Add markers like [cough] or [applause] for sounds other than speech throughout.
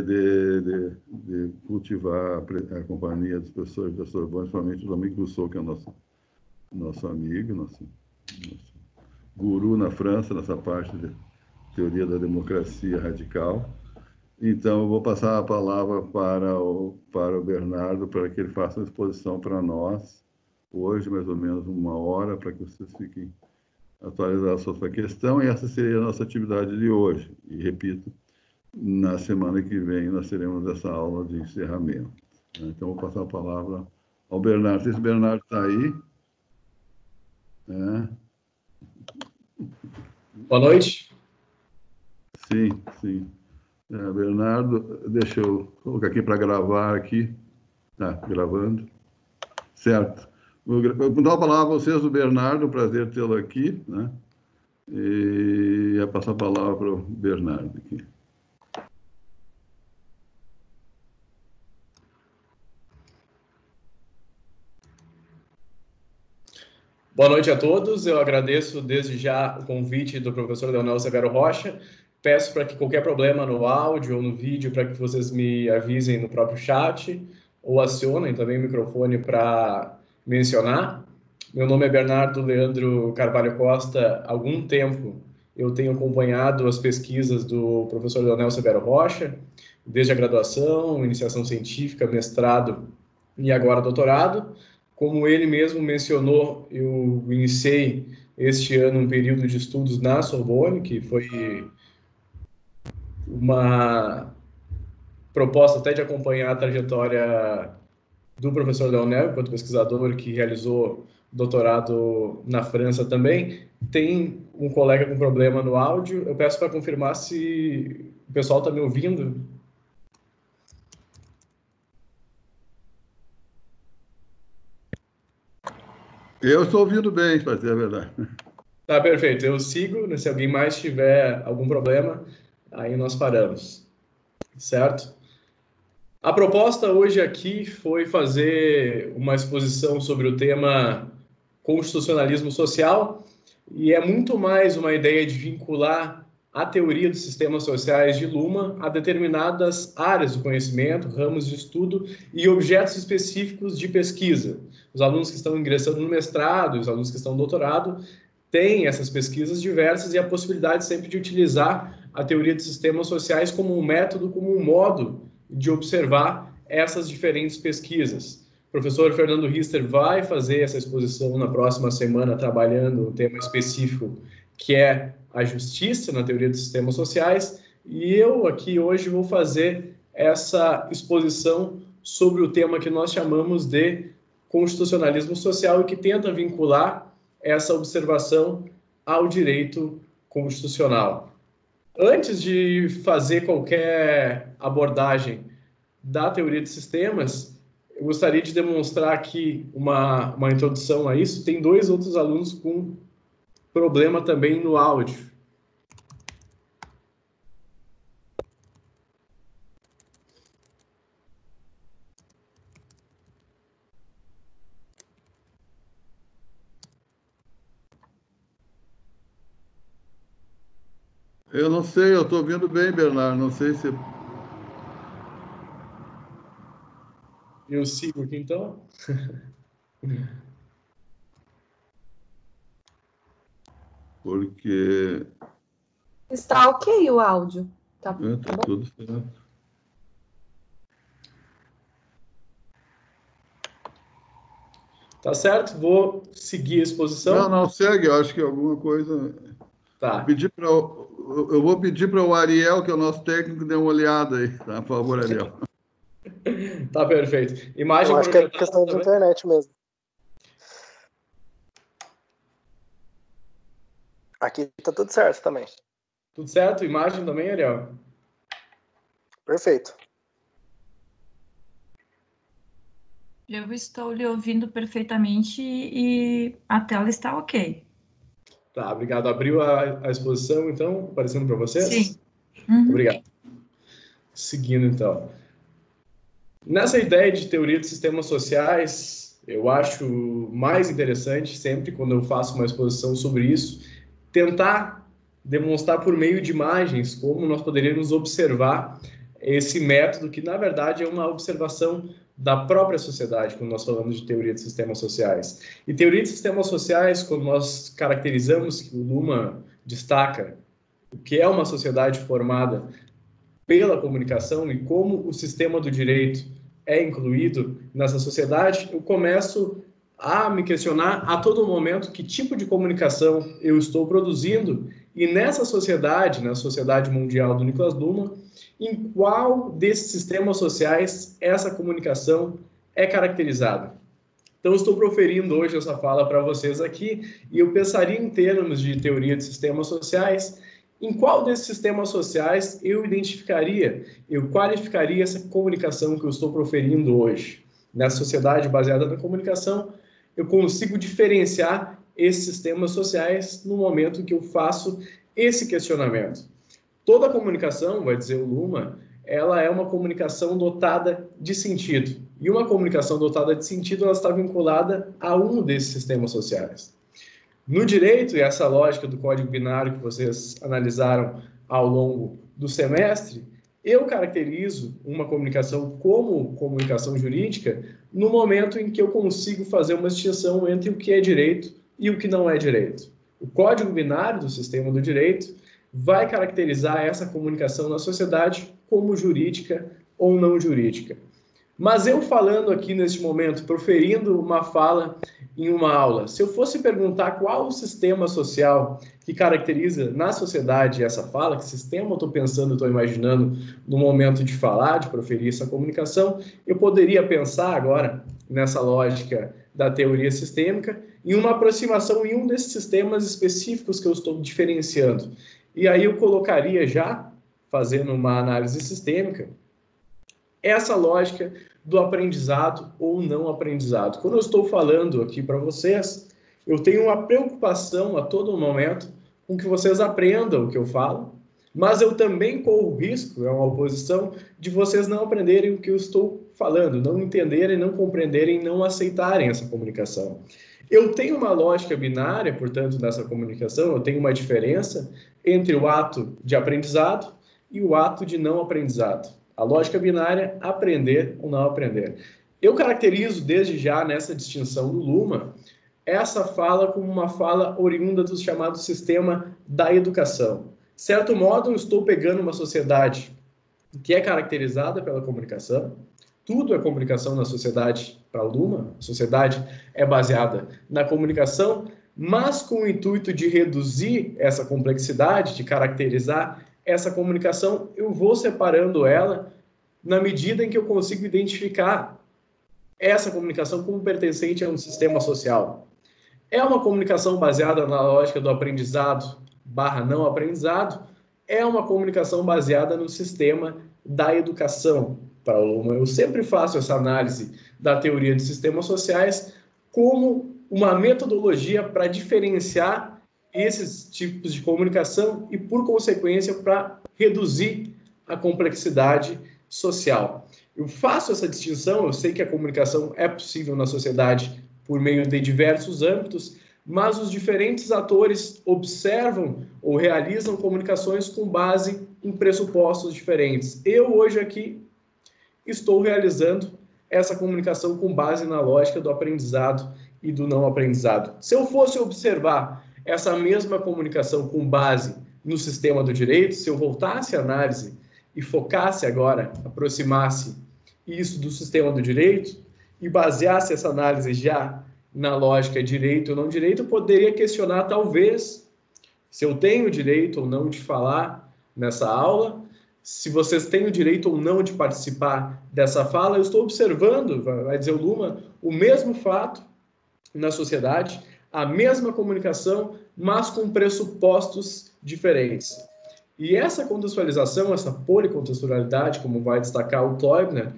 de, de, de, cultivar a, companhia dos professores da Sorbonne, principalmente do amigo Rousseau, que é nosso, nosso amigo, nosso, nosso guru na França, nessa parte de teoria da democracia radical. Então, eu vou passar a palavra para o, para o Bernardo, para que ele faça uma exposição para nós, hoje, mais ou menos uma hora, para que vocês fiquem atualizados sobre a questão, e essa seria a nossa atividade de hoje. E, repito, na semana que vem nós teremos essa aula de encerramento. Né? Então, vou passar a palavra ao Bernardo. Não sei se o Bernardo está aí. É. Boa noite. Sim, sim. É, Bernardo, deixa eu colocar aqui para gravar aqui. Tá, gravando. Certo. Vou dar a palavra a vocês, o Bernardo, prazer tê-lo aqui, né? E ia passar a palavra para o Bernardo aqui. Boa noite a todos. Eu agradeço desde já o convite do professor Leonel Severo Rocha. Peço para que qualquer problema no áudio ou no vídeo, para que vocês me avisem no próprio chat ou acionem também o microfone para mencionar. Meu nome é Bernardo Leandro Carvalho Costa. Há algum tempo eu tenho acompanhado as pesquisas do professor Leonel Severo Rocha, desde a graduação, iniciação científica, mestrado e agora doutorado. Como ele mesmo mencionou, eu iniciei este ano um período de estudos na Sorbonne, que foi uma proposta até de acompanhar a trajetória do professor Leonel, enquanto pesquisador que realizou doutorado na França também. Tem um colega com problema no áudio. Eu peço para confirmar se o pessoal está me ouvindo. Eu estou ouvindo bem, para dizer a verdade. Tá, perfeito. Eu sigo. Né, se alguém mais tiver algum problema, aí nós paramos. Certo? A proposta hoje aqui foi fazer uma exposição sobre o tema constitucionalismo social e é muito mais uma ideia de vincular a teoria dos sistemas sociais de Luma a determinadas áreas do conhecimento, ramos de estudo e objetos específicos de pesquisa. Os alunos que estão ingressando no mestrado, os alunos que estão no doutorado, têm essas pesquisas diversas e a possibilidade sempre de utilizar a teoria de sistemas sociais como um método, como um modo de observar essas diferentes pesquisas. O professor Fernando Rister vai fazer essa exposição na próxima semana, trabalhando um tema específico que é a justiça na teoria dos sistemas sociais, e eu aqui hoje vou fazer essa exposição sobre o tema que nós chamamos de constitucionalismo social e que tenta vincular essa observação ao direito constitucional. Antes de fazer qualquer abordagem da teoria de sistemas, eu gostaria de demonstrar aqui uma, uma introdução a isso. Tem dois outros alunos com problema também no áudio. Eu não sei, eu estou ouvindo bem, Bernardo. Não sei se. Eu sigo aqui então. [laughs] Porque. Está ok o áudio. Tá, é, tá, tá tudo certo. Tá certo? Vou seguir a exposição. Não, não, segue. Eu acho que alguma coisa. Tá. Vou pedir pra, eu vou pedir para o Ariel, que é o nosso técnico, dê uma olhada aí, tá? Por favor, Ariel. [laughs] tá perfeito. Imagem eu acho que é questão de internet mesmo. Aqui tá tudo certo também. Tudo certo? Imagem também, Ariel? Perfeito. Eu estou lhe ouvindo perfeitamente e a tela está ok. Tá, obrigado. Abriu a, a exposição, então, aparecendo para vocês? Sim. Uhum. Obrigado. Seguindo, então. Nessa ideia de teoria de sistemas sociais, eu acho mais interessante, sempre quando eu faço uma exposição sobre isso, tentar demonstrar por meio de imagens como nós poderíamos observar esse método que, na verdade, é uma observação da própria sociedade, quando nós falamos de teoria de sistemas sociais. E teoria de sistemas sociais, quando nós caracterizamos que o Luma destaca o que é uma sociedade formada pela comunicação e como o sistema do direito é incluído nessa sociedade, eu começo a me questionar a todo momento que tipo de comunicação eu estou produzindo e nessa sociedade, na sociedade mundial do Nicolas Luma, em qual desses sistemas sociais essa comunicação é caracterizada. Então, estou proferindo hoje essa fala para vocês aqui e eu pensaria em termos de teoria de sistemas sociais em qual desses sistemas sociais eu identificaria, eu qualificaria essa comunicação que eu estou proferindo hoje? Nessa sociedade baseada na comunicação, eu consigo diferenciar esses sistemas sociais no momento que eu faço esse questionamento. Toda comunicação, vai dizer o Luma, ela é uma comunicação dotada de sentido. E uma comunicação dotada de sentido, ela está vinculada a um desses sistemas sociais. No direito, e essa lógica do código binário que vocês analisaram ao longo do semestre, eu caracterizo uma comunicação como comunicação jurídica no momento em que eu consigo fazer uma distinção entre o que é direito e o que não é direito. O código binário do sistema do direito vai caracterizar essa comunicação na sociedade como jurídica ou não jurídica. Mas eu falando aqui neste momento, proferindo uma fala em uma aula, se eu fosse perguntar qual o sistema social que caracteriza na sociedade essa fala, que sistema eu estou pensando, estou imaginando no momento de falar, de proferir essa comunicação, eu poderia pensar agora, nessa lógica da teoria sistêmica, em uma aproximação em um desses sistemas específicos que eu estou diferenciando. E aí eu colocaria já, fazendo uma análise sistêmica, essa lógica do aprendizado ou não aprendizado. Quando eu estou falando aqui para vocês, eu tenho uma preocupação a todo momento com que vocês aprendam o que eu falo, mas eu também corro o risco, é uma oposição, de vocês não aprenderem o que eu estou falando, não entenderem, não compreenderem, não aceitarem essa comunicação. Eu tenho uma lógica binária, portanto, nessa comunicação, eu tenho uma diferença entre o ato de aprendizado e o ato de não aprendizado. A lógica binária, aprender ou não aprender. Eu caracterizo desde já nessa distinção do Luma essa fala como uma fala oriunda do chamado sistema da educação. De certo modo, eu estou pegando uma sociedade que é caracterizada pela comunicação, tudo é comunicação na sociedade para Luma, a sociedade é baseada na comunicação, mas com o intuito de reduzir essa complexidade, de caracterizar essa comunicação, eu vou separando ela na medida em que eu consigo identificar essa comunicação como pertencente a um sistema social. É uma comunicação baseada na lógica do aprendizado barra não aprendizado, é uma comunicação baseada no sistema da educação. Para o eu sempre faço essa análise da teoria de sistemas sociais como uma metodologia para diferenciar esses tipos de comunicação e, por consequência, para reduzir a complexidade social. Eu faço essa distinção, eu sei que a comunicação é possível na sociedade por meio de diversos âmbitos, mas os diferentes atores observam ou realizam comunicações com base em pressupostos diferentes. Eu hoje aqui estou realizando essa comunicação com base na lógica do aprendizado e do não aprendizado. Se eu fosse observar essa mesma comunicação com base no sistema do direito, se eu voltasse a análise e focasse agora, aproximasse isso do sistema do direito e baseasse essa análise já na lógica direito ou não direito, eu poderia questionar talvez se eu tenho direito ou não de falar nessa aula, se vocês têm o direito ou não de participar dessa fala. Eu estou observando, vai dizer o Luma, o mesmo fato na sociedade, a mesma comunicação, mas com pressupostos diferentes. E essa contextualização, essa policontextualidade, como vai destacar o Teubner,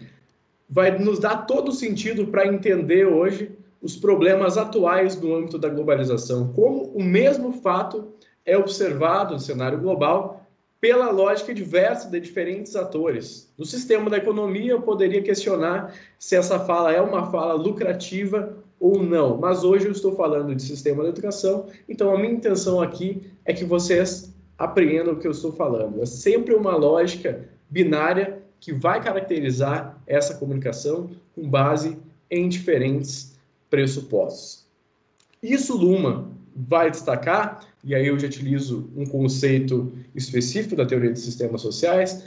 vai nos dar todo o sentido para entender hoje os problemas atuais no âmbito da globalização, como o mesmo fato é observado no cenário global pela lógica diversa de diferentes atores. No sistema da economia, eu poderia questionar se essa fala é uma fala lucrativa ou não. Mas hoje eu estou falando de sistema da educação, então a minha intenção aqui é que vocês apreendam o que eu estou falando. É sempre uma lógica binária que vai caracterizar essa comunicação com base em diferentes pressupostos. Isso Luma vai destacar, e aí eu já utilizo um conceito específico da teoria de sistemas sociais,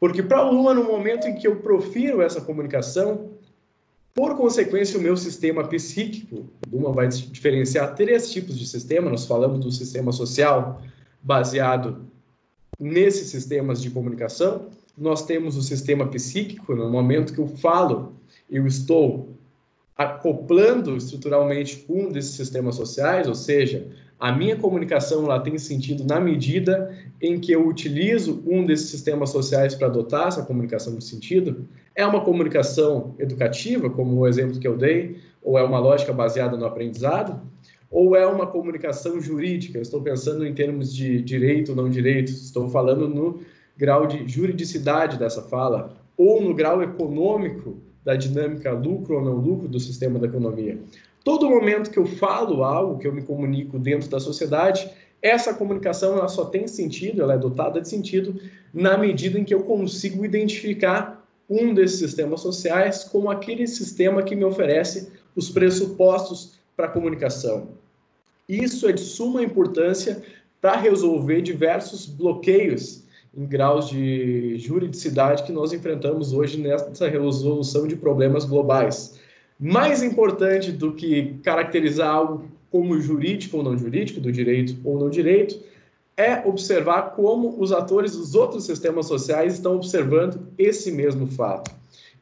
porque para o Luma, no momento em que eu profiro essa comunicação, por consequência, o meu sistema psíquico, Luma vai diferenciar três tipos de sistema, nós falamos do sistema social baseado nesses sistemas de comunicação, nós temos o sistema psíquico, no momento que eu falo, eu estou acoplando estruturalmente um desses sistemas sociais, ou seja, a minha comunicação ela tem sentido na medida em que eu utilizo um desses sistemas sociais para adotar essa comunicação de sentido. É uma comunicação educativa, como o exemplo que eu dei, ou é uma lógica baseada no aprendizado, ou é uma comunicação jurídica? Estou pensando em termos de direito ou não direito, estou falando no grau de juridicidade dessa fala, ou no grau econômico da dinâmica lucro ou não lucro do sistema da economia. Todo momento que eu falo algo, que eu me comunico dentro da sociedade, essa comunicação ela só tem sentido, ela é dotada de sentido na medida em que eu consigo identificar um desses sistemas sociais como aquele sistema que me oferece os pressupostos para a comunicação. Isso é de suma importância para resolver diversos bloqueios em graus de juridicidade que nós enfrentamos hoje nessa resolução de problemas globais. Mais importante do que caracterizar algo como jurídico ou não jurídico, do direito ou não direito, é observar como os atores dos outros sistemas sociais estão observando esse mesmo fato.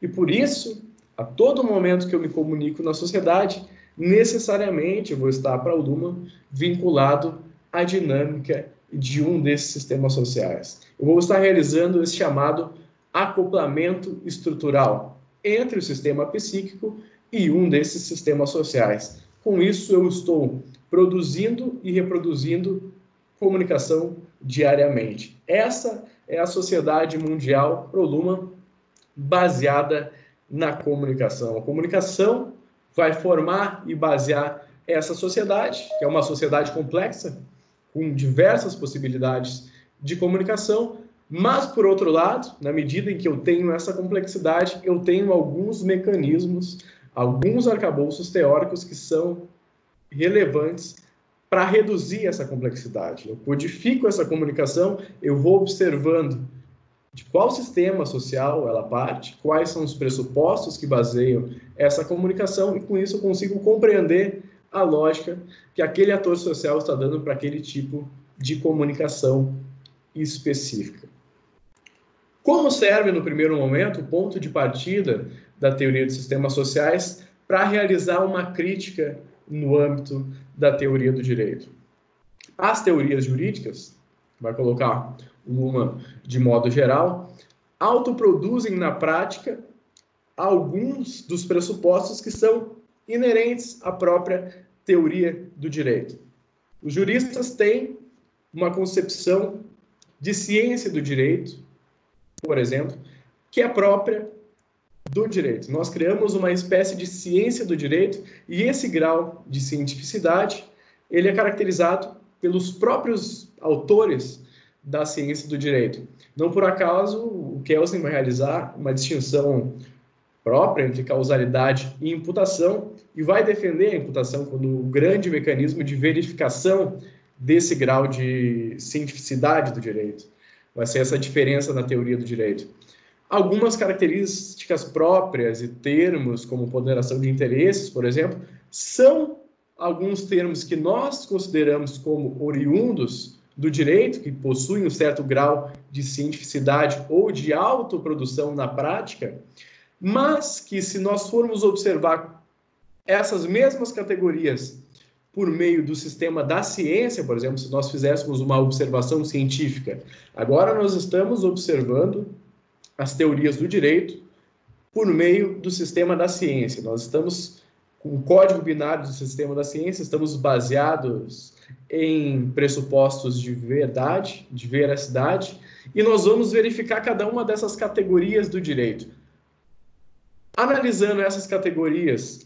E por isso, a todo momento que eu me comunico na sociedade, necessariamente vou estar para o Duma vinculado à dinâmica de um desses sistemas sociais. Eu vou estar realizando esse chamado acoplamento estrutural entre o sistema psíquico e um desses sistemas sociais. Com isso, eu estou produzindo e reproduzindo comunicação diariamente. Essa é a sociedade mundial Proluma baseada na comunicação. A comunicação vai formar e basear essa sociedade, que é uma sociedade complexa, com diversas possibilidades de comunicação, mas, por outro lado, na medida em que eu tenho essa complexidade, eu tenho alguns mecanismos, alguns arcabouços teóricos que são relevantes para reduzir essa complexidade. Eu codifico essa comunicação, eu vou observando de qual sistema social ela parte, quais são os pressupostos que baseiam essa comunicação, e com isso eu consigo compreender a lógica que aquele ator social está dando para aquele tipo de comunicação específica. Como serve, no primeiro momento, o ponto de partida da teoria de sistemas sociais para realizar uma crítica no âmbito da teoria do direito? As teorias jurídicas, vai colocar uma de modo geral, autoproduzem na prática alguns dos pressupostos que são inerentes à própria teoria do direito. Os juristas têm uma concepção de ciência do direito, por exemplo, que é própria do direito. Nós criamos uma espécie de ciência do direito e esse grau de cientificidade ele é caracterizado pelos próprios autores da ciência do direito. Não por acaso o Kelsen vai realizar uma distinção própria entre causalidade e imputação e vai defender a imputação como o grande mecanismo de verificação desse grau de cientificidade do direito. Vai ser essa diferença na teoria do direito. Algumas características próprias e termos, como ponderação de interesses, por exemplo, são alguns termos que nós consideramos como oriundos do direito, que possuem um certo grau de cientificidade ou de autoprodução na prática, mas que se nós formos observar essas mesmas categorias por meio do sistema da ciência, por exemplo, se nós fizéssemos uma observação científica, agora nós estamos observando as teorias do direito por meio do sistema da ciência. Nós estamos com o código binário do sistema da ciência, estamos baseados em pressupostos de verdade, de veracidade, e nós vamos verificar cada uma dessas categorias do direito. Analisando essas categorias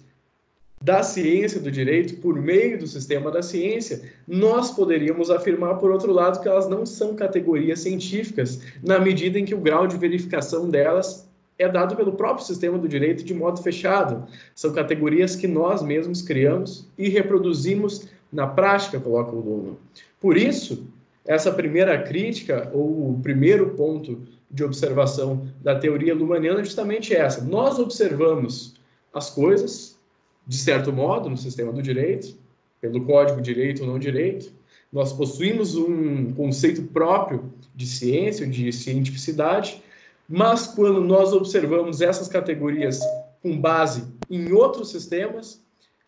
da ciência do direito por meio do sistema da ciência, nós poderíamos afirmar, por outro lado, que elas não são categorias científicas, na medida em que o grau de verificação delas é dado pelo próprio sistema do direito de modo fechado. São categorias que nós mesmos criamos e reproduzimos na prática, coloca o Luhmann. Por isso, essa primeira crítica, ou o primeiro ponto de observação da teoria lumaniana é justamente essa. Nós observamos as coisas, de certo modo, no sistema do direito, pelo código direito ou não direito. Nós possuímos um conceito próprio de ciência, de cientificidade, mas quando nós observamos essas categorias com base em outros sistemas,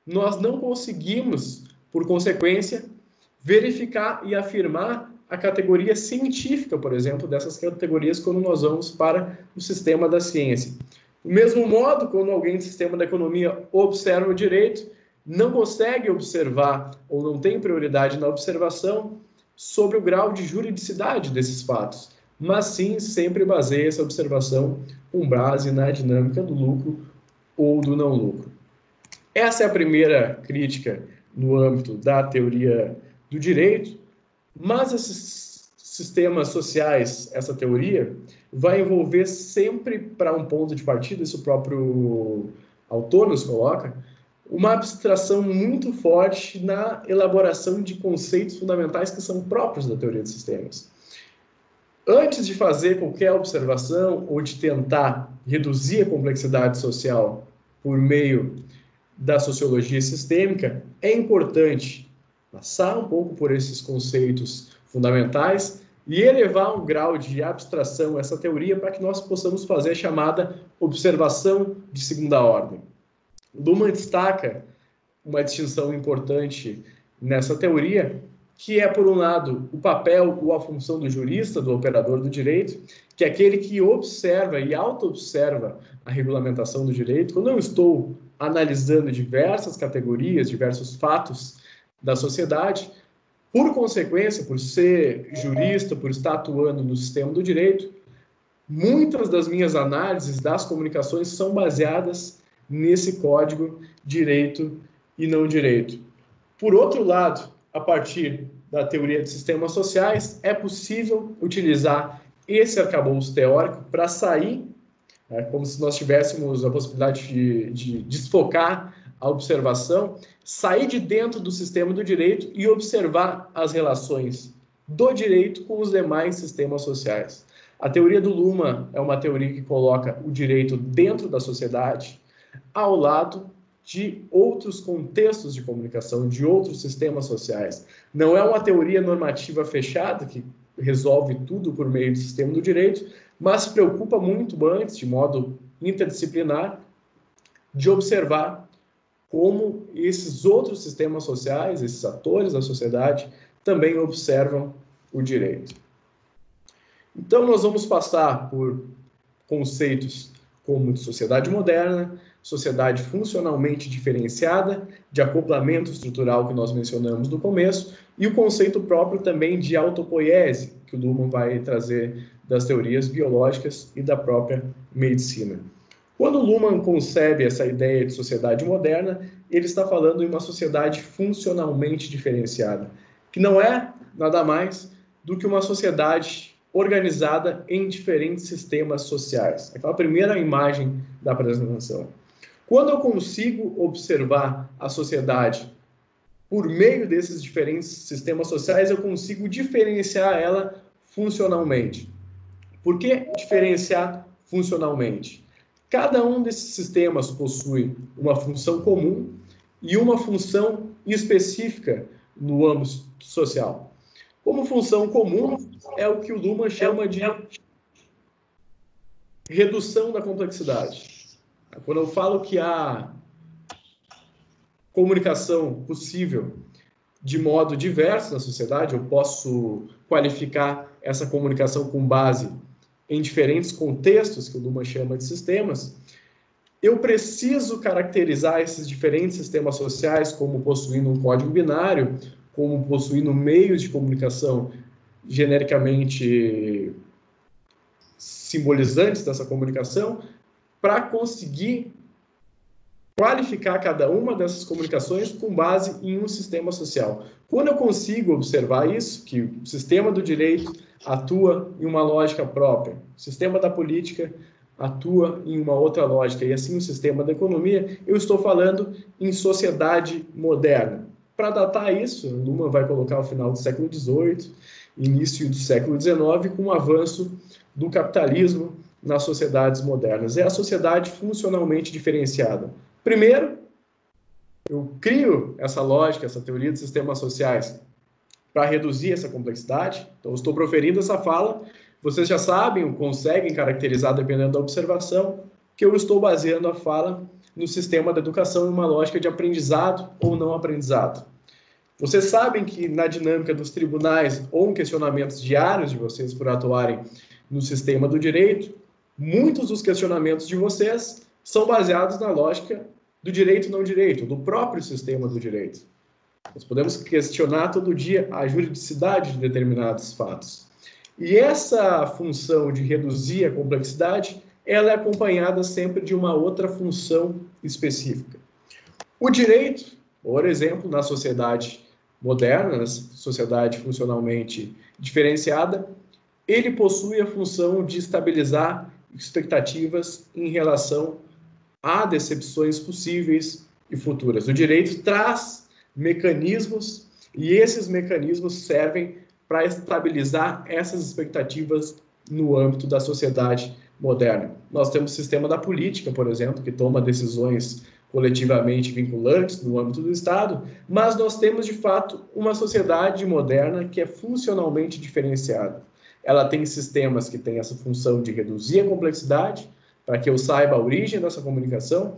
nós não conseguimos, por consequência, verificar e afirmar a categoria científica, por exemplo, dessas categorias quando nós vamos para o sistema da ciência. Do mesmo modo, quando alguém do sistema da economia observa o direito, não consegue observar ou não tem prioridade na observação sobre o grau de juridicidade desses fatos, mas sim sempre baseia essa observação com base na dinâmica do lucro ou do não lucro. Essa é a primeira crítica no âmbito da teoria do direito, mas esses sistemas sociais, essa teoria, vai envolver sempre para um ponto de partida, isso o próprio autor nos coloca, uma abstração muito forte na elaboração de conceitos fundamentais que são próprios da teoria de sistemas. Antes de fazer qualquer observação ou de tentar reduzir a complexidade social por meio da sociologia sistêmica, é importante passar um pouco por esses conceitos fundamentais e elevar um grau de abstração essa teoria para que nós possamos fazer a chamada observação de segunda ordem. Luhmann destaca uma distinção importante nessa teoria, que é, por um lado, o papel ou a função do jurista, do operador do direito, que é aquele que observa e auto-observa a regulamentação do direito. Quando eu estou analisando diversas categorias, diversos fatos da sociedade, por consequência, por ser jurista, por estar atuando no sistema do direito, muitas das minhas análises das comunicações são baseadas nesse código direito e não direito. Por outro lado, a partir da teoria de sistemas sociais, é possível utilizar esse arcabouço teórico para sair, é, como se nós tivéssemos a possibilidade de, de desfocar a observação, sair de dentro do sistema do direito e observar as relações do direito com os demais sistemas sociais. A teoria do Luma é uma teoria que coloca o direito dentro da sociedade, ao lado de outros contextos de comunicação, de outros sistemas sociais. Não é uma teoria normativa fechada que resolve tudo por meio do sistema do direito, mas se preocupa muito antes, de modo interdisciplinar, de observar como esses outros sistemas sociais, esses atores da sociedade, também observam o direito. Então, nós vamos passar por conceitos como de sociedade moderna, sociedade funcionalmente diferenciada, de acoplamento estrutural que nós mencionamos no começo, e o conceito próprio também de autopoiese, que o Luhmann vai trazer das teorias biológicas e da própria medicina. Quando Luhmann concebe essa ideia de sociedade moderna, ele está falando em uma sociedade funcionalmente diferenciada, que não é nada mais do que uma sociedade organizada em diferentes sistemas sociais. Aquela primeira imagem da apresentação. Quando eu consigo observar a sociedade por meio desses diferentes sistemas sociais, eu consigo diferenciar ela funcionalmente. Por que diferenciar funcionalmente? Cada um desses sistemas possui uma função comum e uma função específica no âmbito social. Como função comum é o que o Luhmann chama de redução da complexidade. Quando eu falo que há comunicação possível de modo diverso na sociedade, eu posso qualificar essa comunicação com base em diferentes contextos, que o Luhmann chama de sistemas, eu preciso caracterizar esses diferentes sistemas sociais como possuindo um código binário, como possuindo meios de comunicação genericamente simbolizantes dessa comunicação, para conseguir qualificar cada uma dessas comunicações com base em um sistema social. Quando eu consigo observar isso, que o sistema do direito atua em uma lógica própria, o sistema da política atua em uma outra lógica, e assim o sistema da economia, eu estou falando em sociedade moderna. Para datar isso, Luma vai colocar o final do século XVIII, início do século XIX, com o avanço do capitalismo nas sociedades modernas. É a sociedade funcionalmente diferenciada. Primeiro, eu crio essa lógica, essa teoria de sistemas sociais para reduzir essa complexidade. Então, estou proferindo essa fala. Vocês já sabem, conseguem caracterizar, dependendo da observação, que eu estou baseando a fala no sistema da educação em uma lógica de aprendizado ou não aprendizado. Vocês sabem que na dinâmica dos tribunais ou em questionamentos diários de vocês por atuarem no sistema do direito, muitos dos questionamentos de vocês são baseados na lógica do direito não direito, do próprio sistema do direito. Nós podemos questionar todo dia a juridicidade de determinados fatos. E essa função de reduzir a complexidade, ela é acompanhada sempre de uma outra função específica. O direito, por exemplo, na sociedade moderna, na sociedade funcionalmente diferenciada, ele possui a função de estabilizar expectativas em relação a decepções possíveis e futuras. O direito traz mecanismos e esses mecanismos servem para estabilizar essas expectativas no âmbito da sociedade moderna. Nós temos o sistema da política, por exemplo, que toma decisões coletivamente vinculantes no âmbito do Estado, mas nós temos de fato uma sociedade moderna que é funcionalmente diferenciada. Ela tem sistemas que têm essa função de reduzir a complexidade, para que eu saiba a origem dessa comunicação,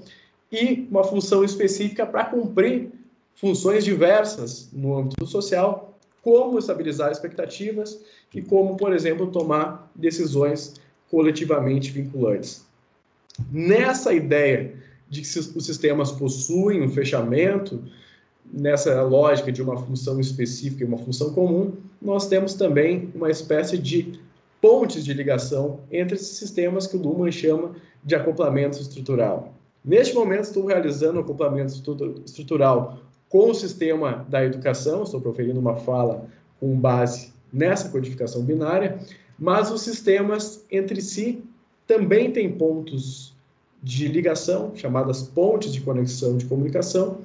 e uma função específica para cumprir funções diversas no âmbito social, como estabilizar expectativas e como, por exemplo, tomar decisões coletivamente vinculantes. Nessa ideia de que os sistemas possuem um fechamento, nessa lógica de uma função específica e uma função comum, nós temos também uma espécie de pontes de ligação entre esses sistemas que o Luhmann chama de acoplamento estrutural. Neste momento, estou realizando acoplamento estrutural com o sistema da educação, estou proferindo uma fala com base nessa codificação binária, mas os sistemas entre si também têm pontos de ligação, chamadas pontes de conexão de comunicação,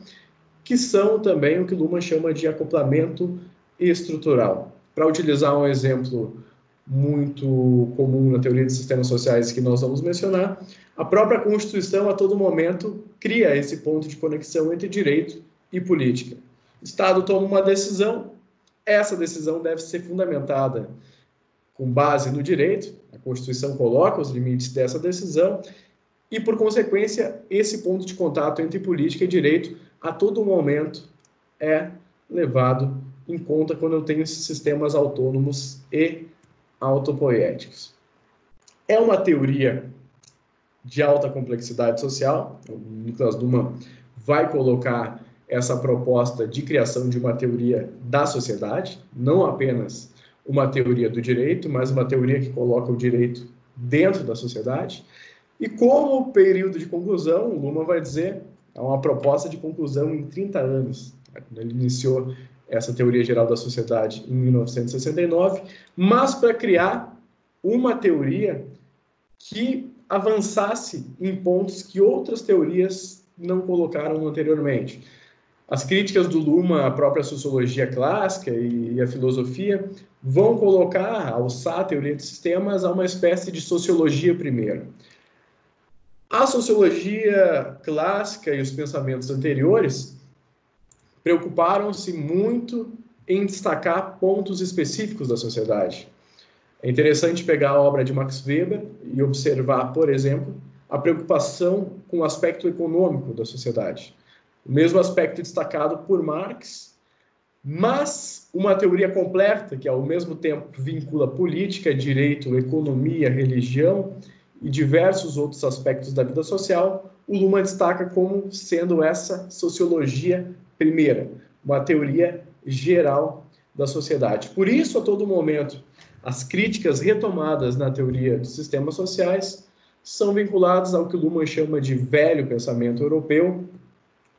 que são também o que Luhmann chama de acoplamento estrutural. Para utilizar um exemplo muito comum na teoria de sistemas sociais que nós vamos mencionar, a própria Constituição, a todo momento, cria esse ponto de conexão entre direito e política. O Estado toma uma decisão, essa decisão deve ser fundamentada com base no direito, a Constituição coloca os limites dessa decisão, e, por consequência, esse ponto de contato entre política e direito, a todo momento, é levado em conta quando eu tenho esses sistemas autônomos e autopoéticos. É uma teoria de alta complexidade social. O Niklas Luhmann vai colocar essa proposta de criação de uma teoria da sociedade, não apenas uma teoria do direito, mas uma teoria que coloca o direito dentro da sociedade. E como período de conclusão, o Luhmann vai dizer, é uma proposta de conclusão em 30 anos. Ele iniciou essa teoria geral da sociedade em 1969, mas para criar uma teoria que avançasse em pontos que outras teorias não colocaram anteriormente. As críticas do Luma à própria sociologia clássica e a filosofia vão colocar, alçar a teoria de sistemas a uma espécie de sociologia primeiro. A sociologia clássica e os pensamentos anteriores preocuparam-se muito em destacar pontos específicos da sociedade. É interessante pegar a obra de Max Weber e observar, por exemplo, a preocupação com o aspecto econômico da sociedade. O mesmo aspecto destacado por Marx, mas uma teoria completa que ao mesmo tempo vincula política, direito, economia, religião e diversos outros aspectos da vida social, o Luhmann destaca como sendo essa sociologia primeira, uma teoria geral da sociedade. Por isso, a todo momento, as críticas retomadas na teoria dos sistemas sociais são vinculados ao que Luhmann chama de velho pensamento europeu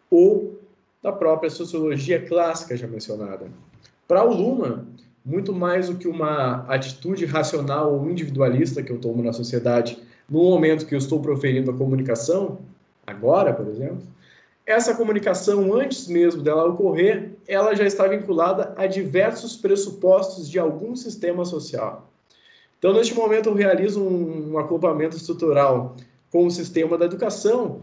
ou da própria sociologia clássica já mencionada. Para o Luhmann, muito mais do que uma atitude racional ou individualista que eu tomo na sociedade no momento que eu estou proferindo a comunicação, agora, por exemplo, essa comunicação, antes mesmo dela ocorrer, ela já está vinculada a diversos pressupostos de algum sistema social. Então, neste momento, eu realizo um, um acoplamento estrutural com o sistema da educação,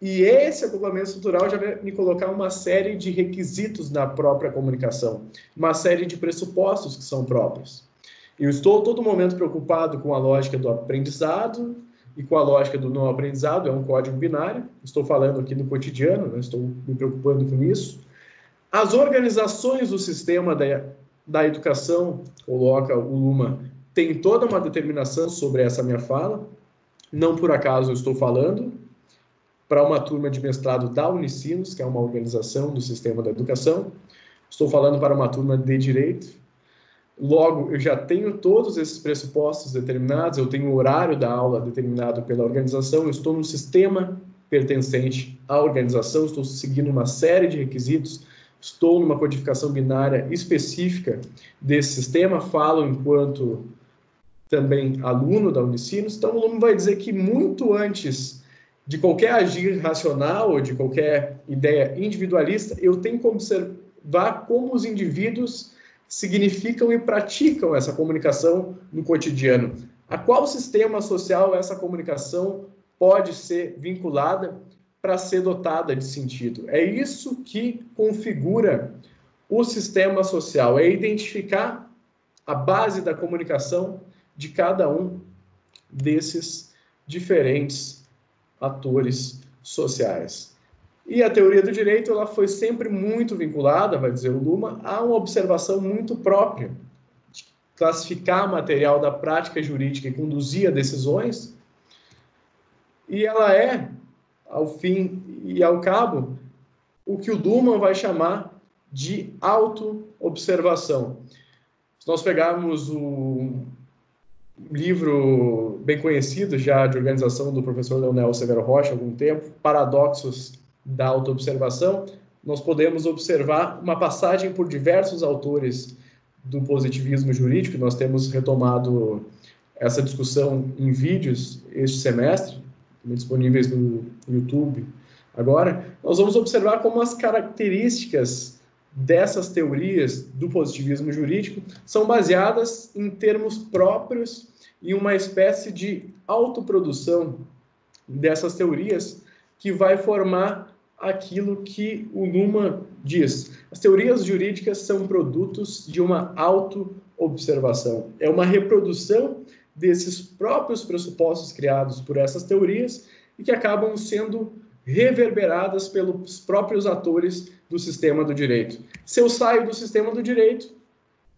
e esse acoplamento estrutural já vai me colocar uma série de requisitos na própria comunicação, uma série de pressupostos que são próprios. Eu estou todo momento preocupado com a lógica do aprendizado e com a lógica do não aprendizado, é um código binário. Estou falando aqui no cotidiano, né? estou me preocupando com isso. As organizações do sistema da, da educação, coloca o Luma, tem toda uma determinação sobre essa minha fala. Não por acaso eu estou falando para uma turma de mestrado da Unicinos, que é uma organização do sistema da educação. Estou falando para uma turma de direito, Logo, eu já tenho todos esses pressupostos determinados, eu tenho o horário da aula determinado pela organização, eu estou no sistema pertencente à organização, estou seguindo uma série de requisitos, estou numa codificação binária específica desse sistema, falo enquanto também aluno da Unicinos, então o aluno vai dizer que muito antes de qualquer agir racional ou de qualquer ideia individualista, eu tenho que observar como os indivíduos significam e praticam essa comunicação no cotidiano. A qual sistema social essa comunicação pode ser vinculada para ser dotada de sentido? É isso que configura o sistema social, é identificar a base da comunicação de cada um desses diferentes atores sociais. E a teoria do direito ela foi sempre muito vinculada, vai dizer o Luma, a uma observação muito própria, de classificar material da prática jurídica e conduzir a decisões. E ela é, ao fim e ao cabo, o que o Duman vai chamar de auto-observação. Se nós pegarmos o livro bem conhecido já de organização do professor Leonel Severo Rocha há algum tempo, Paradoxos da autoobservação, nós podemos observar uma passagem por diversos autores do positivismo jurídico. Nós temos retomado essa discussão em vídeos este semestre, disponíveis no YouTube. Agora, nós vamos observar como as características dessas teorias do positivismo jurídico são baseadas em termos próprios e uma espécie de autoprodução dessas teorias que vai formar aquilo que o Numa diz. As teorias jurídicas são produtos de uma auto-observação. É uma reprodução desses próprios pressupostos criados por essas teorias e que acabam sendo reverberadas pelos próprios atores do sistema do direito. Se eu saio do sistema do direito,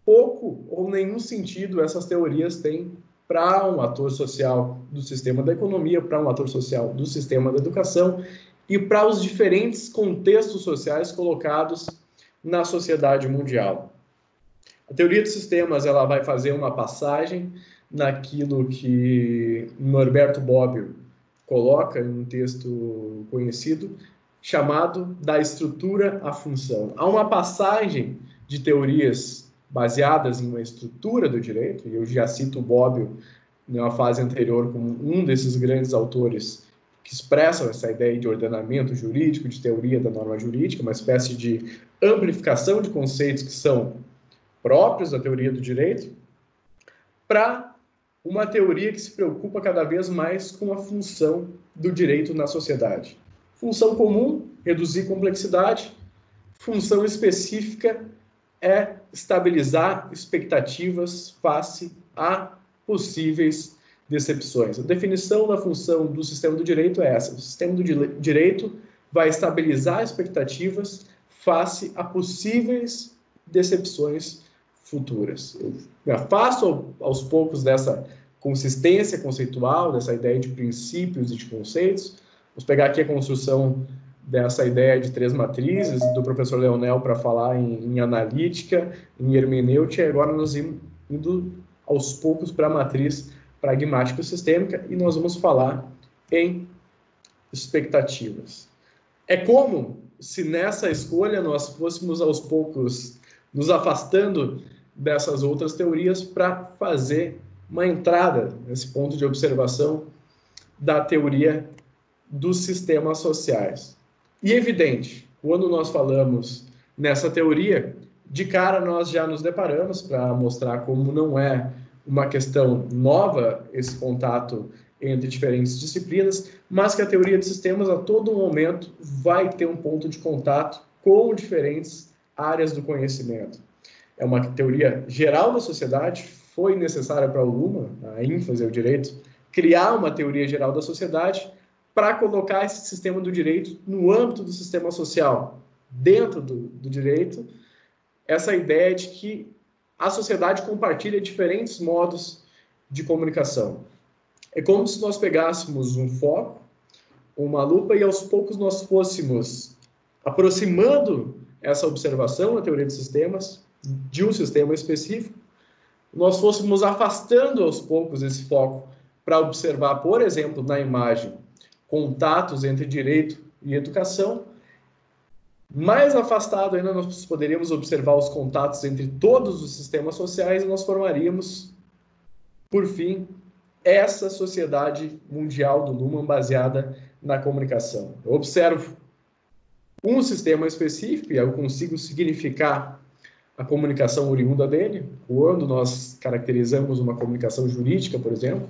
pouco ou nenhum sentido essas teorias têm para um ator social do sistema da economia, para um ator social do sistema da educação e para os diferentes contextos sociais colocados na sociedade mundial. A teoria dos sistemas ela vai fazer uma passagem naquilo que Norberto Bobbio coloca em um texto conhecido chamado da estrutura à função. Há uma passagem de teorias baseadas em uma estrutura do direito, e eu já cito Bobbio na fase anterior como um desses grandes autores que expressam essa ideia de ordenamento jurídico, de teoria da norma jurídica, uma espécie de amplificação de conceitos que são próprios da teoria do direito, para uma teoria que se preocupa cada vez mais com a função do direito na sociedade. Função comum, reduzir complexidade. Função específica é estabilizar expectativas face a possíveis decepções. A definição da função do sistema do direito é essa: o sistema do direito vai estabilizar expectativas face a possíveis decepções futuras. Eu me afasto aos poucos dessa consistência conceitual, dessa ideia de princípios e de conceitos. Vamos pegar aqui a construção dessa ideia de três matrizes do professor Leonel para falar em, em, analítica, em hermenêutica, e agora nós indo aos poucos para a matriz pragmática sistêmica, e nós vamos falar em expectativas. É como se nessa escolha nós fôssemos aos poucos nos afastando dessas outras teorias para fazer uma entrada nesse ponto de observação da teoria dos sistemas sociais. E evidente, quando nós falamos nessa teoria, de cara nós já nos deparamos para mostrar como não é uma questão nova esse contato entre diferentes disciplinas, mas que a teoria de sistemas a todo momento vai ter um ponto de contato com diferentes áreas do conhecimento. É uma teoria geral da sociedade, foi necessária para o Luma, a ênfase ao direito, criar uma teoria geral da sociedade para colocar esse sistema do direito no âmbito do sistema social, dentro do, do direito, essa ideia de que a sociedade compartilha diferentes modos de comunicação. É como se nós pegássemos um foco, uma lupa, e aos poucos nós fôssemos aproximando essa observação na teoria de sistemas, de um sistema específico, nós fôssemos afastando aos poucos esse foco para observar, por exemplo, na imagem, contatos entre direito e educação, mais afastado ainda, nós poderíamos observar os contatos entre todos os sistemas sociais e nós formaríamos, por fim, essa sociedade mundial do Luhmann baseada na comunicação. Eu observo um sistema específico e eu consigo significar a comunicação oriunda dele, quando nós caracterizamos uma comunicação jurídica, por exemplo.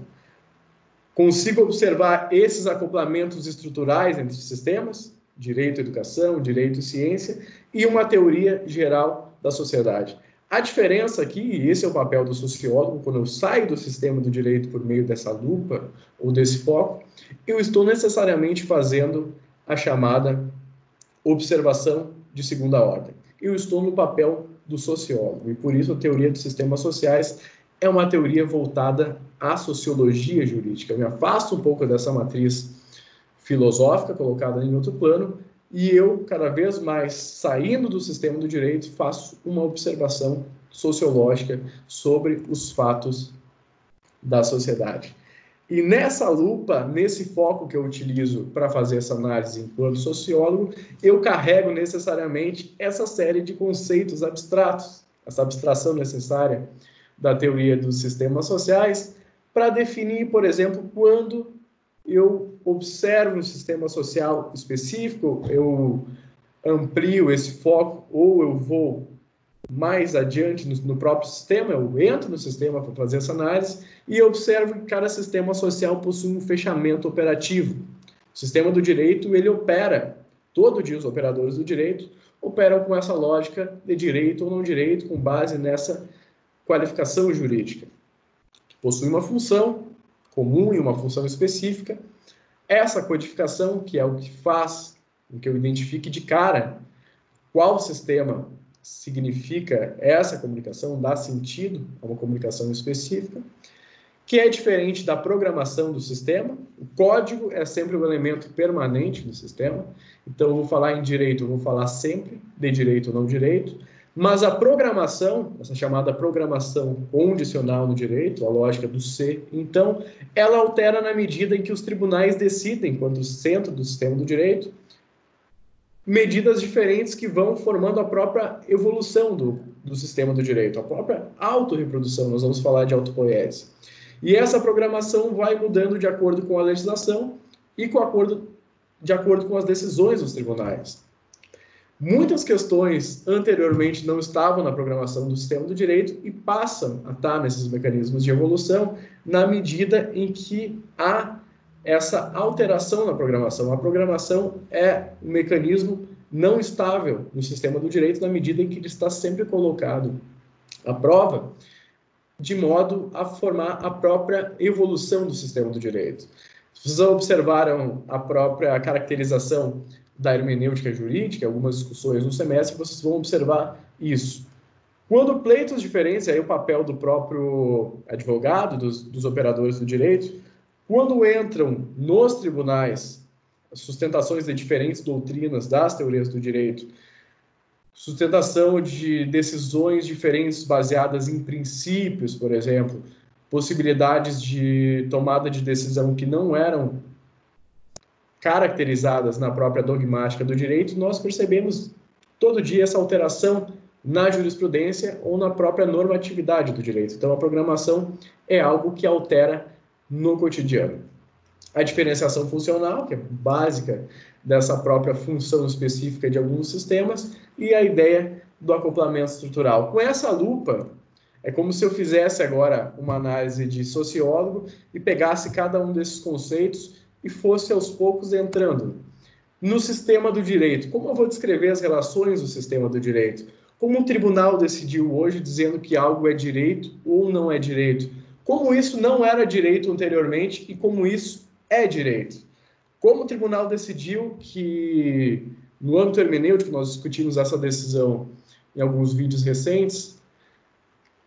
Consigo observar esses acoplamentos estruturais entre sistemas, direito à educação, direito à ciência, e uma teoria geral da sociedade. A diferença aqui, e esse é o papel do sociólogo, quando eu saio do sistema do direito por meio dessa lupa ou desse foco, eu estou necessariamente fazendo a chamada observação de segunda ordem. Eu estou no papel do sociólogo, e por isso a teoria dos sistemas sociais é uma teoria voltada à sociologia jurídica. Eu me afasto um pouco dessa matriz filosófica colocada em outro plano, e eu, cada vez mais saindo do sistema do direito, faço uma observação sociológica sobre os fatos da sociedade. E nessa lupa, nesse foco que eu utilizo para fazer essa análise enquanto sociólogo, eu carrego necessariamente essa série de conceitos abstratos, essa abstração necessária da teoria dos sistemas sociais, para definir, por exemplo, quando eu observo um sistema social específico, eu amplio esse foco ou eu vou mais adiante no, no próprio sistema, eu entro no sistema para fazer essa análise e observo que cada sistema social possui um fechamento operativo. O sistema do direito, ele opera, todo dia os operadores do direito operam com essa lógica de direito ou não direito, com base nessa qualificação jurídica. Possui uma função, comum e uma função específica. Essa codificação, que é o que faz com que eu identifique de cara qual sistema significa essa comunicação, dá sentido a uma comunicação específica, que é diferente da programação do sistema. O código é sempre um elemento permanente do sistema. Então, eu vou falar em direito, eu vou falar sempre de direito ou não direito. Mas a programação, essa chamada programação condicional no direito, a lógica do C, então, ela altera na medida em que os tribunais decidem, quando centro do sistema do direito, medidas diferentes que vão formando a própria evolução do, do sistema do direito, a própria autorreprodução, nós vamos falar de autopoiese. E essa programação vai mudando de acordo com a legislação e com acordo, de acordo com as decisões dos tribunais. Muitas questões anteriormente não estavam na programação do sistema do direito e passam a estar nesses mecanismos de evolução na medida em que há essa alteração na programação. A programação é um mecanismo não estável no sistema do direito na medida em que ele está sempre colocado à prova, de modo a formar a própria evolução do sistema do direito. Vocês observaram a própria caracterização da hermenêutica jurídica, algumas discussões no semestre, vocês vão observar isso. Quando pleitos diferentes, aí o papel do próprio advogado, dos, dos operadores do direito, quando entram nos tribunais sustentações de diferentes doutrinas das teorias do direito, sustentação de decisões diferentes baseadas em princípios, por exemplo, possibilidades de tomada de decisão que não eram caracterizadas na própria dogmática do direito, nós percebemos todo dia essa alteração na jurisprudência ou na própria normatividade do direito. Então, a programação é algo que altera no cotidiano. A diferenciação funcional, que é básica dessa própria função específica de alguns sistemas, e a ideia do acoplamento estrutural. Com essa lupa, é como se eu fizesse agora uma análise de sociólogo e pegasse cada um desses conceitos e fosse aos poucos entrando no sistema do direito. Como eu vou descrever as relações do sistema do direito? Como o tribunal decidiu hoje dizendo que algo é direito ou não é direito? Como isso não era direito anteriormente e como isso é direito? Como o tribunal decidiu que, no âmbito hermenêutico, nós discutimos essa decisão em alguns vídeos recentes,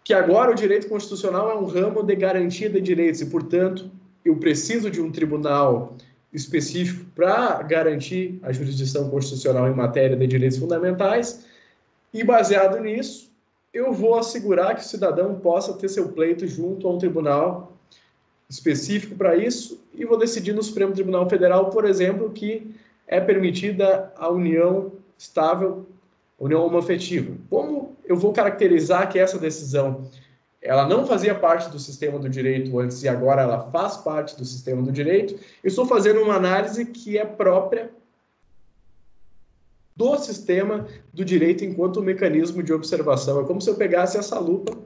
que agora o direito constitucional é um ramo de garantia de direitos e, portanto, eu preciso de um tribunal específico para garantir a jurisdição constitucional em matéria de direitos fundamentais, e baseado nisso, eu vou assegurar que o cidadão possa ter seu pleito junto a um tribunal específico para isso, e vou decidir no Supremo Tribunal Federal, por exemplo, que é permitida a união estável, união homoafetiva. Como eu vou caracterizar que essa decisão ela não fazia parte do sistema do direito antes e agora ela faz parte do sistema do direito, eu estou fazendo uma análise que é própria do sistema do direito enquanto mecanismo de observação. É como se eu pegasse essa lupa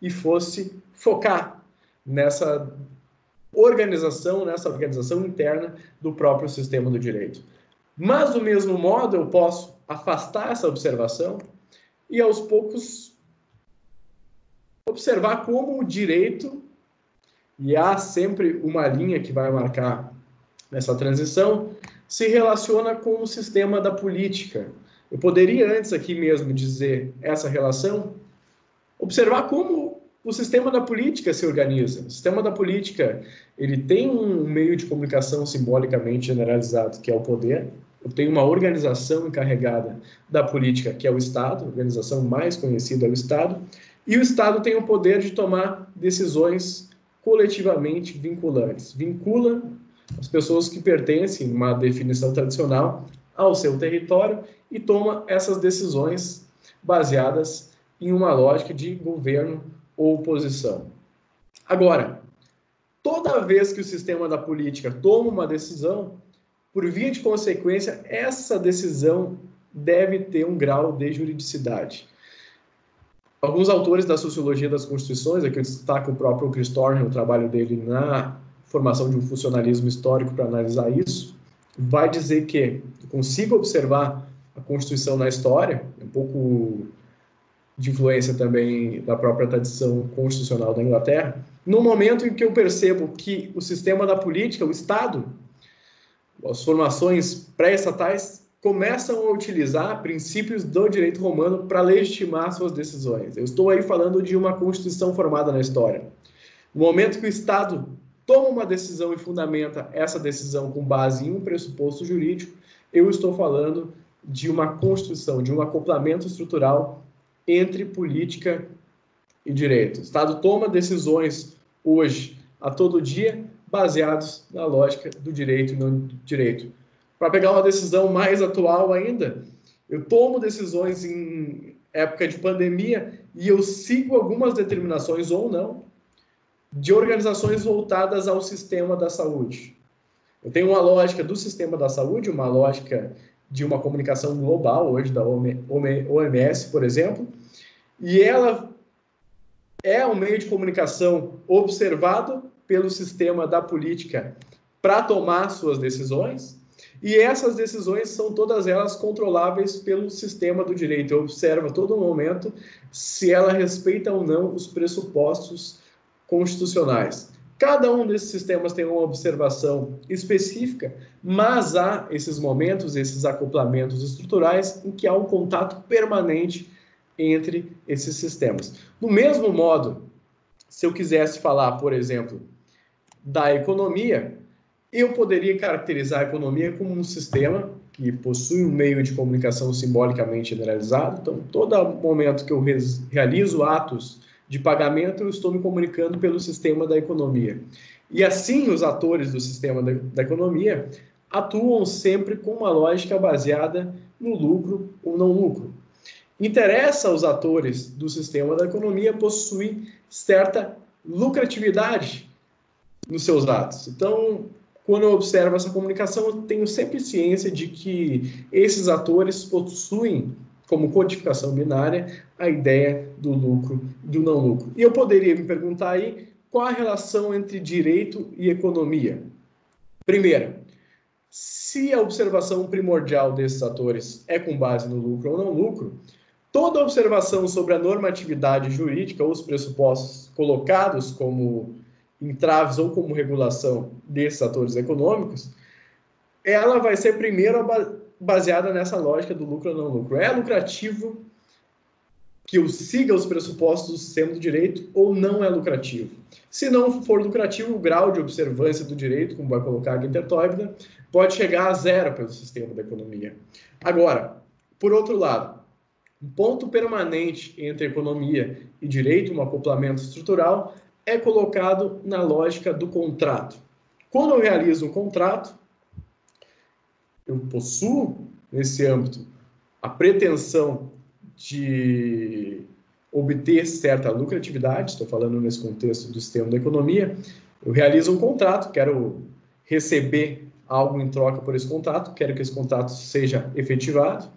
e fosse focar nessa organização, nessa organização interna do próprio sistema do direito. Mas, do mesmo modo, eu posso afastar essa observação e, aos poucos, observar como o direito, e há sempre uma linha que vai marcar essa transição, se relaciona com o sistema da política. Eu poderia antes aqui mesmo dizer essa relação, observar como o sistema da política se organiza. O sistema da política, ele tem um meio de comunicação simbolicamente generalizado, que é o poder. Eu tenho uma organização encarregada da política, que é o Estado, a organização mais conhecida é o Estado, e o Estado tem o poder de tomar decisões coletivamente vinculantes. Vincula as pessoas que pertencem, uma definição tradicional, ao seu território e toma essas decisões baseadas em uma lógica de governo ou oposição. Agora, toda vez que o sistema da política toma uma decisão, por via de consequência, essa decisão deve ter um grau de juridicidade. Alguns autores da sociologia das constituições, aqui eu destaco o próprio Chris Thorne, o trabalho dele na formação de um funcionalismo histórico para analisar isso, vai dizer que consigo observar a Constituição na história, um pouco de influência também da própria tradição constitucional da Inglaterra, no momento em que eu percebo que o sistema da política, o Estado, as formações pré-estatais começam a utilizar princípios do direito romano para legitimar suas decisões. Eu estou aí falando de uma constituição formada na história. No momento que o Estado toma uma decisão e fundamenta essa decisão com base em um pressuposto jurídico, eu estou falando de uma constituição, de um acoplamento estrutural entre política e direito. O Estado toma decisões hoje, a todo dia, baseados na lógica do direito e não do direito. Para pegar uma decisão mais atual ainda, eu tomo decisões em época de pandemia e eu sigo algumas determinações ou não de organizações voltadas ao sistema da saúde. Eu tenho uma lógica do sistema da saúde, uma lógica de uma comunicação global, hoje da OMS, por exemplo, e ela é um meio de comunicação observado pelo sistema da política para tomar suas decisões, e essas decisões são todas elas controláveis pelo sistema do direito. Eu observo a todo momento se ela respeita ou não os pressupostos constitucionais. Cada um desses sistemas tem uma observação específica, mas há esses momentos, esses acoplamentos estruturais em que há um contato permanente entre esses sistemas. Do mesmo modo, se eu quisesse falar, por exemplo, da economia, eu poderia caracterizar a economia como um sistema que possui um meio de comunicação simbolicamente generalizado. Então, todo momento que eu realizo atos de pagamento, eu estou me comunicando pelo sistema da economia. E assim, os atores do sistema da, da economia atuam sempre com uma lógica baseada no lucro ou não lucro. Interessa aos atores do sistema da economia possuir certa lucratividade nos seus atos. Então, quando eu observo essa comunicação, eu tenho sempre ciência de que esses atores possuem como codificação binária a ideia do lucro e do não lucro. E eu poderia me perguntar aí qual a relação entre direito e economia. Primeiro, se a observação primordial desses atores é com base no lucro ou não lucro, toda observação sobre a normatividade jurídica ou os pressupostos colocados como entraves ou como regulação desses atores econômicos, ela vai ser primeiro baseada nessa lógica do lucro ou não lucro. É lucrativo que eu siga os pressupostos do sistema do direito ou não é lucrativo? Se não for lucrativo, o grau de observância do direito, como vai colocar a Ginter pode chegar a zero pelo sistema da economia. Agora, por outro lado, um ponto permanente entre economia e direito, um acoplamento estrutural, é colocado na lógica do contrato. Quando eu realizo um contrato, eu possuo, nesse âmbito, a pretensão de obter certa lucratividade, estou falando nesse contexto do sistema da economia, eu realizo um contrato, quero receber algo em troca por esse contrato, quero que esse contrato seja efetivado,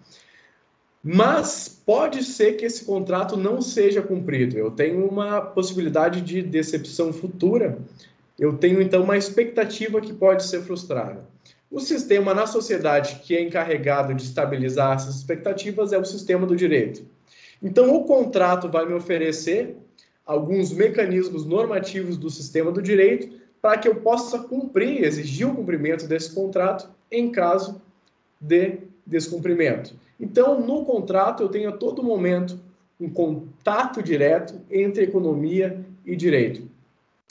mas pode ser que esse contrato não seja cumprido. Eu tenho uma possibilidade de decepção futura, eu tenho então uma expectativa que pode ser frustrada. O sistema na sociedade que é encarregado de estabilizar essas expectativas é o sistema do direito. Então, o contrato vai me oferecer alguns mecanismos normativos do sistema do direito para que eu possa cumprir, exigir o cumprimento desse contrato em caso de descumprimento. Então, no contrato, eu tenho a todo momento um contato direto entre economia e direito.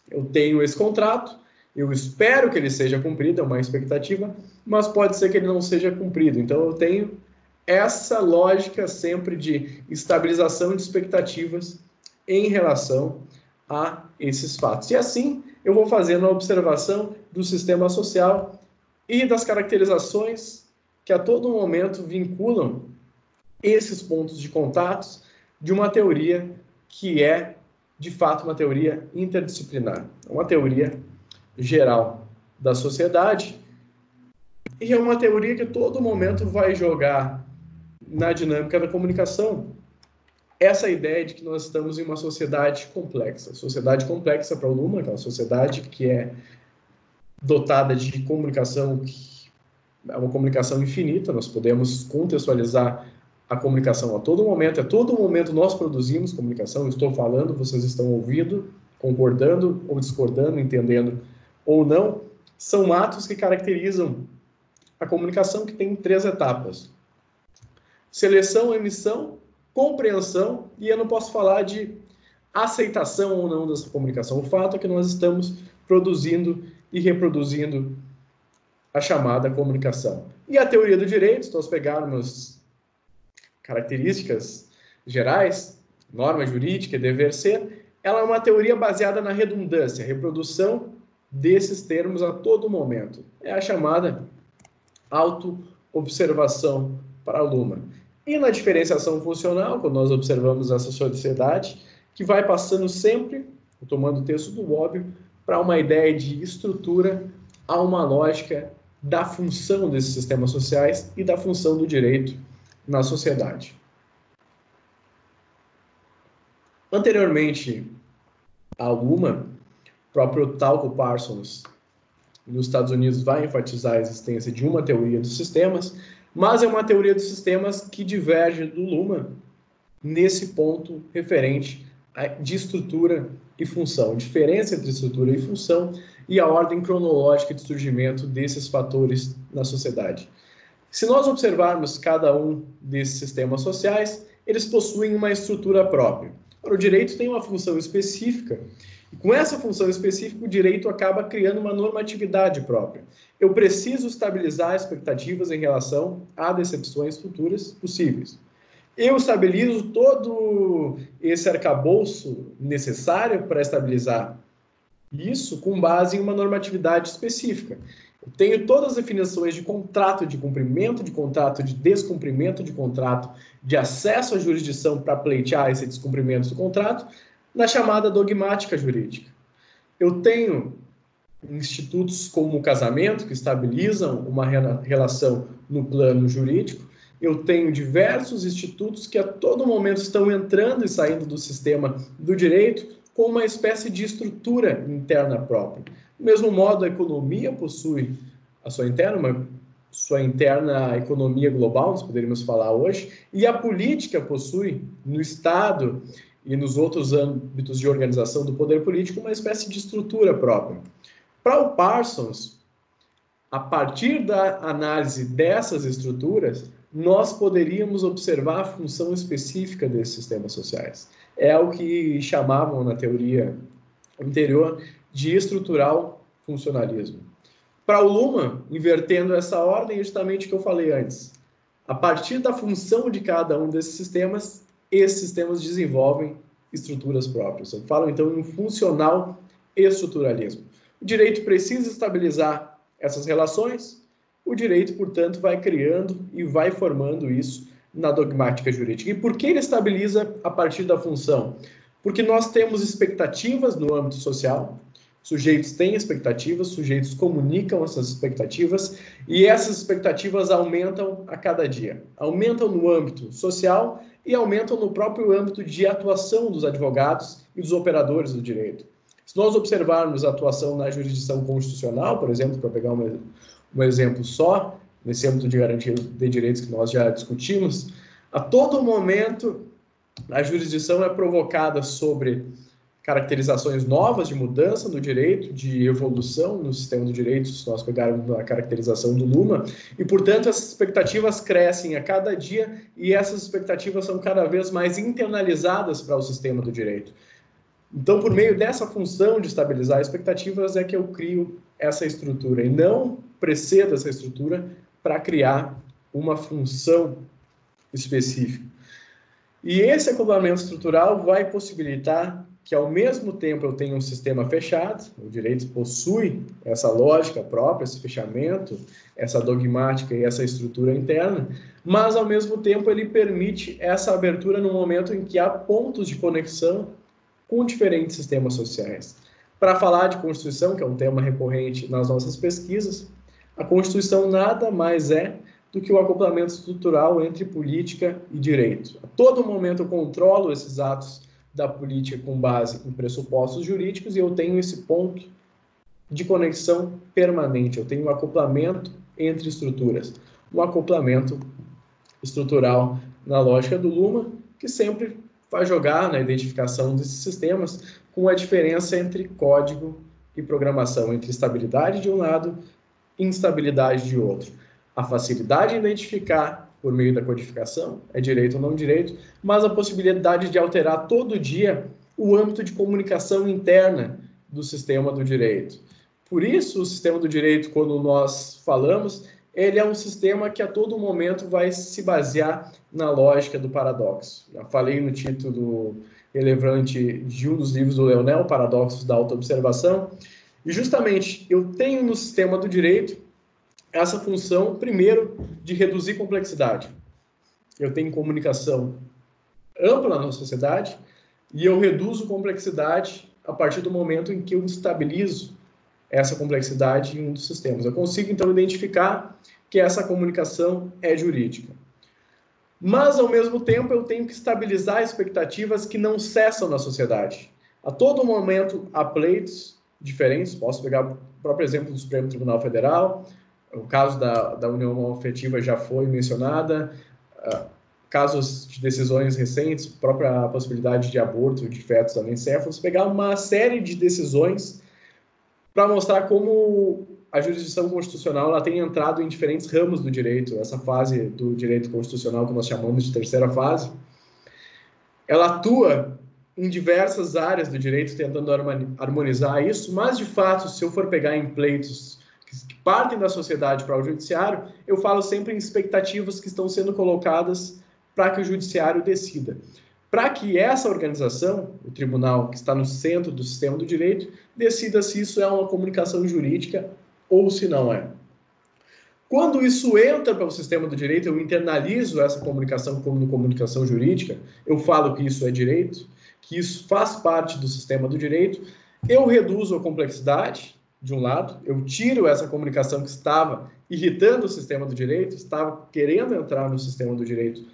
Eu tenho esse contrato, eu espero que ele seja cumprido, é uma expectativa, mas pode ser que ele não seja cumprido. Então, eu tenho essa lógica sempre de estabilização de expectativas em relação a esses fatos. E assim eu vou fazendo a observação do sistema social e das caracterizações que a todo momento vinculam esses pontos de contatos de uma teoria que é, de fato, uma teoria interdisciplinar, uma teoria geral da sociedade. E é uma teoria que a todo momento vai jogar na dinâmica da comunicação essa ideia de que nós estamos em uma sociedade complexa. Sociedade complexa para o Luma, é uma sociedade que é dotada de comunicação, que é uma comunicação infinita, nós podemos contextualizar a comunicação a todo momento, a todo momento nós produzimos comunicação, estou falando, vocês estão ouvindo, concordando ou discordando, entendendo ou não, são atos que caracterizam a comunicação que tem três etapas seleção, emissão, compreensão, e eu não posso falar de aceitação ou não dessa comunicação. O fato é que nós estamos produzindo e reproduzindo a chamada comunicação. E a teoria do direito, se nós pegarmos características gerais, norma jurídica, dever ser, ela é uma teoria baseada na redundância, reprodução desses termos a todo momento. É a chamada auto-observação para a Luma. E na diferenciação funcional, quando nós observamos essa sociedade, que vai passando sempre, tomando o texto do óbvio, para uma ideia de estrutura, a uma lógica da função desses sistemas sociais e da função do direito na sociedade. Anteriormente a Luma, o próprio Talco Parsons, nos Estados Unidos, vai enfatizar a existência de uma teoria dos sistemas, mas é uma teoria dos sistemas que diverge do Luhmann nesse ponto referente de estrutura e função, diferença entre estrutura e função e a ordem cronológica de surgimento desses fatores na sociedade. Se nós observarmos cada um desses sistemas sociais, eles possuem uma estrutura própria. o direito tem uma função específica e com essa função específica, o direito acaba criando uma normatividade própria. Eu preciso estabilizar expectativas em relação a decepções futuras possíveis. eu estabilizo todo esse arcabouço necessário para estabilizar isso com base em uma normatividade específica. Eu tenho todas as definições de contrato de cumprimento de contrato, de descumprimento de contrato, de acesso à jurisdição para pleitear esse descumprimento do contrato, na chamada dogmática jurídica. Eu tenho institutos como o casamento, que estabilizam uma relação no plano jurídico. Eu tenho diversos institutos que a todo momento estão entrando e saindo do sistema do direito com uma espécie de estrutura interna própria. Do mesmo modo, a economia possui a sua interna, uma sua interna economia global, nós poderíamos falar hoje, e a política possui no Estado e nos outros âmbitos de organização do poder político uma espécie de estrutura própria. Para o Parsons, a partir da análise dessas estruturas, nós poderíamos observar a função específica desses sistemas sociais. É o que chamavam na teoria anterior de estrutural funcionalismo. Para o Luhmann, invertendo essa ordem, justamente o que eu falei antes. A partir da função de cada um desses sistemas, esses sistemas desenvolvem estruturas próprias. Eu falo então em funcional estruturalismo. O direito precisa estabilizar essas relações, o direito, portanto, vai criando e vai formando isso na dogmática jurídica. E por que ele estabiliza a partir da função? Porque nós temos expectativas no âmbito social, sujeitos têm expectativas, sujeitos comunicam essas expectativas e essas expectativas aumentam a cada dia. Aumentam no âmbito social e aumentam no próprio âmbito de atuação dos advogados e dos operadores do direito. Se nós observarmos a atuação na jurisdição constitucional, por exemplo, para pegar um, um exemplo só, nesse âmbito de garantia de direitos que nós já discutimos, a todo momento a jurisdição é provocada sobre caracterizações novas de mudança no direito, de evolução no sistema do direito, se nós pegarmos a caracterização do Luma, e, portanto, essas expectativas crescem a cada dia e essas expectativas são cada vez mais internalizadas para o sistema do direito. Então, por meio dessa função de estabilizar expectativas, é que eu crio essa estrutura e não precedo essa estrutura para criar uma função específica. E esse acoplamento estrutural vai possibilitar que ao mesmo tempo eu tenho um sistema fechado, o direito possui essa lógica própria, esse fechamento, essa dogmática e essa estrutura interna, mas ao mesmo tempo ele permite essa abertura no momento em que há pontos de conexão com diferentes sistemas sociais. Para falar de Constituição, que é um tema recorrente nas nossas pesquisas, a Constituição nada mais é do que o acoplamento estrutural entre política e direito. A todo momento eu controlo esses atos da política com base em pressupostos jurídicos e eu tenho esse ponto de conexão permanente. Eu tenho um acoplamento entre estruturas, um acoplamento estrutural na lógica do Luma, que sempre vai jogar na identificação desses sistemas com a diferença entre código e programação, entre estabilidade de um lado instabilidade de outro. A facilidade em identificar por meio da codificação, é direito ou não direito, mas a possibilidade de alterar todo dia o âmbito de comunicação interna do sistema do direito. Por isso, o sistema do direito, quando nós falamos, ele é um sistema que a todo momento vai se basear na lógica do paradoxo. Já falei no título relevante de um dos livros do Leonel, Paradoxos da Autoobservação, e justamente eu tenho no sistema do direito essa função, primeiro, de reduzir complexidade. Eu tenho comunicação ampla na sociedade e eu reduzo complexidade a partir do momento em que eu estabilizo essa complexidade em um dos sistemas. Eu consigo, então, identificar que essa comunicação é jurídica. Mas, ao mesmo tempo, eu tenho que estabilizar expectativas que não cessam na sociedade. A todo momento há pleitos diferentes, posso pegar o próprio exemplo do Supremo Tribunal Federal, o caso da, da união afetiva já foi mencionada, uh, casos de decisões recentes, própria possibilidade de aborto de fetos anencéfalos, pegar uma série de decisões para mostrar como a jurisdição constitucional ela tem entrado em diferentes ramos do direito, essa fase do direito constitucional que nós chamamos de terceira fase, ela atua em diversas áreas do direito tentando harmonizar isso, mas de fato, se eu for pegar em pleitos que partem da sociedade para o judiciário, eu falo sempre em expectativas que estão sendo colocadas para que o judiciário decida. Para que essa organização, o tribunal que está no centro do sistema do direito, decida se isso é uma comunicação jurídica ou se não é. Quando isso entra para o sistema do direito, eu internalizo essa comunicação como comunicação jurídica, eu falo que isso é direito, que isso faz parte do sistema do direito, eu reduzo a complexidade, de um lado, eu tiro essa comunicação que estava irritando o sistema do direito, estava querendo entrar no sistema do direito,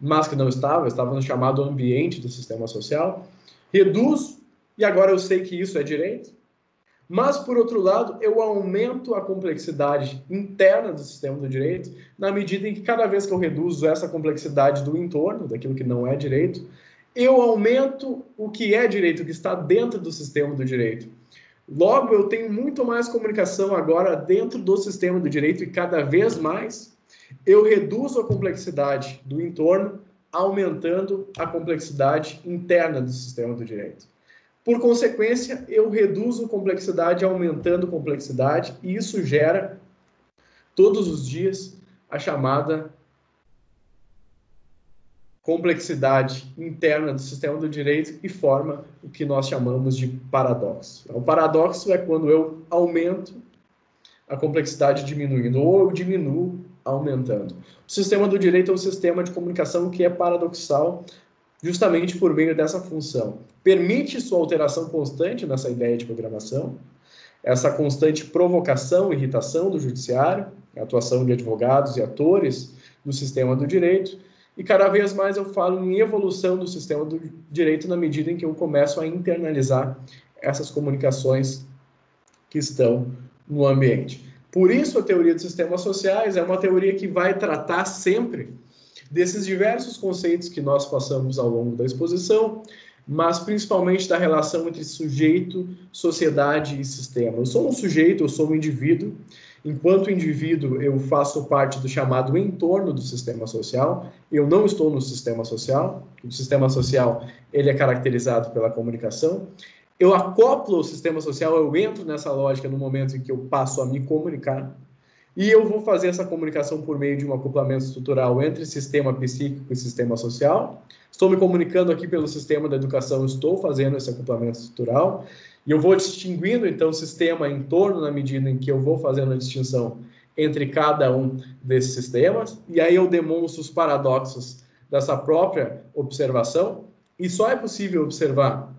mas que não estava, estava no chamado ambiente do sistema social, reduzo, e agora eu sei que isso é direito, mas, por outro lado, eu aumento a complexidade interna do sistema do direito, na medida em que cada vez que eu reduzo essa complexidade do entorno, daquilo que não é direito, eu aumento o que é direito, o que está dentro do sistema do direito. Logo, eu tenho muito mais comunicação agora dentro do sistema do direito e cada vez mais eu reduzo a complexidade do entorno, aumentando a complexidade interna do sistema do direito. Por consequência, eu reduzo complexidade aumentando complexidade e isso gera todos os dias a chamada complexidade interna do sistema do direito e forma o que nós chamamos de paradoxo. O paradoxo é quando eu aumento a complexidade diminuindo, ou eu diminuo aumentando. O sistema do direito é um sistema de comunicação que é paradoxal justamente por meio dessa função. Permite sua alteração constante nessa ideia de programação, essa constante provocação, irritação do judiciário, a atuação de advogados e atores do sistema do direito, e cada vez mais eu falo em evolução do sistema do direito na medida em que eu começo a internalizar essas comunicações que estão no ambiente. Por isso, a teoria dos sistemas sociais é uma teoria que vai tratar sempre desses diversos conceitos que nós passamos ao longo da exposição, mas principalmente da relação entre sujeito, sociedade e sistema. Eu sou um sujeito, eu sou um indivíduo, Enquanto indivíduo, eu faço parte do chamado entorno do sistema social. Eu não estou no sistema social. O sistema social ele é caracterizado pela comunicação. Eu acoplo o sistema social, eu entro nessa lógica no momento em que eu passo a me comunicar. E eu vou fazer essa comunicação por meio de um acoplamento estrutural entre sistema psíquico e sistema social. Estou me comunicando aqui pelo sistema da educação, estou fazendo esse acoplamento estrutural. E eu vou distinguindo, então, o sistema em torno na medida em que eu vou fazendo a distinção entre cada um desses sistemas, e aí eu demonstro os paradoxos dessa própria observação, e só é possível observar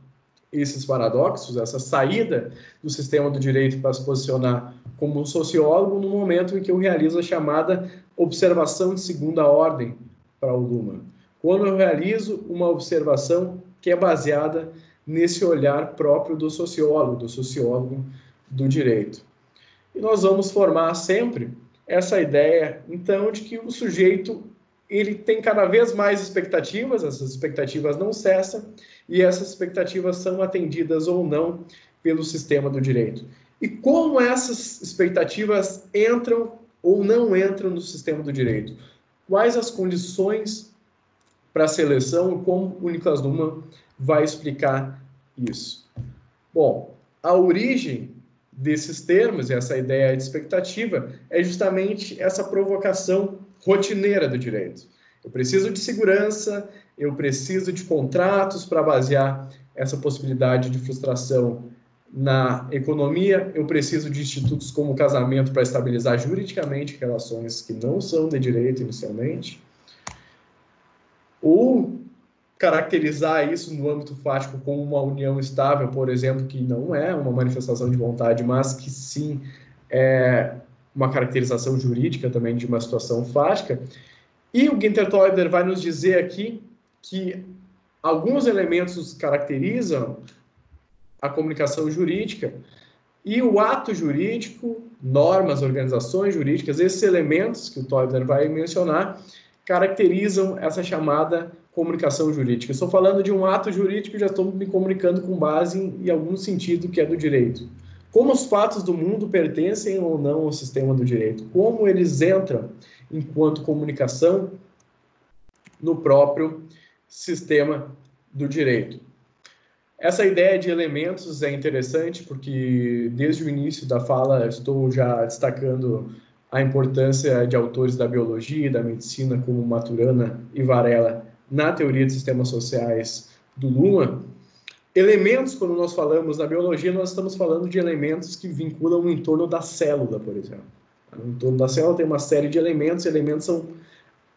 esses paradoxos, essa saída do sistema do direito para se posicionar como sociólogo no momento em que eu realizo a chamada observação de segunda ordem para o Luhmann. Quando eu realizo uma observação que é baseada nesse olhar próprio do sociólogo, do sociólogo do direito. E nós vamos formar sempre essa ideia, então, de que o sujeito ele tem cada vez mais expectativas, essas expectativas não cessam, e essas expectativas são atendidas ou não pelo sistema do direito. E como essas expectativas entram ou não entram no sistema do direito? Quais as condições para a seleção e como o Nicolas Luhmann vai explicar isso. Bom, a origem desses termos, essa ideia de expectativa, é justamente essa provocação rotineira do direito. Eu preciso de segurança, eu preciso de contratos para basear essa possibilidade de frustração na economia, eu preciso de institutos como o casamento para estabilizar juridicamente relações que não são de direito inicialmente. Ou caracterizar isso no âmbito fático como uma união estável, por exemplo, que não é uma manifestação de vontade, mas que sim é uma caracterização jurídica também de uma situação fática. E o Ginter Teuber vai nos dizer aqui que alguns elementos caracterizam a comunicação jurídica e o ato jurídico, normas, organizações jurídicas, esses elementos que o Teuber vai mencionar, caracterizam essa chamada comunicação jurídica. Estou falando de um ato jurídico já estou me comunicando com base em, em algum sentido que é do direito. Como os fatos do mundo pertencem ou não ao sistema do direito? Como eles entram enquanto comunicação no próprio sistema do direito? Essa ideia de elementos é interessante porque desde o início da fala estou já destacando a importância de autores da biologia e da medicina como Maturana e Varela na teoria de sistemas sociais do Luma, elementos, quando nós falamos na biologia, nós estamos falando de elementos que vinculam o entorno da célula, por exemplo. O entorno da célula tem uma série de elementos, elementos são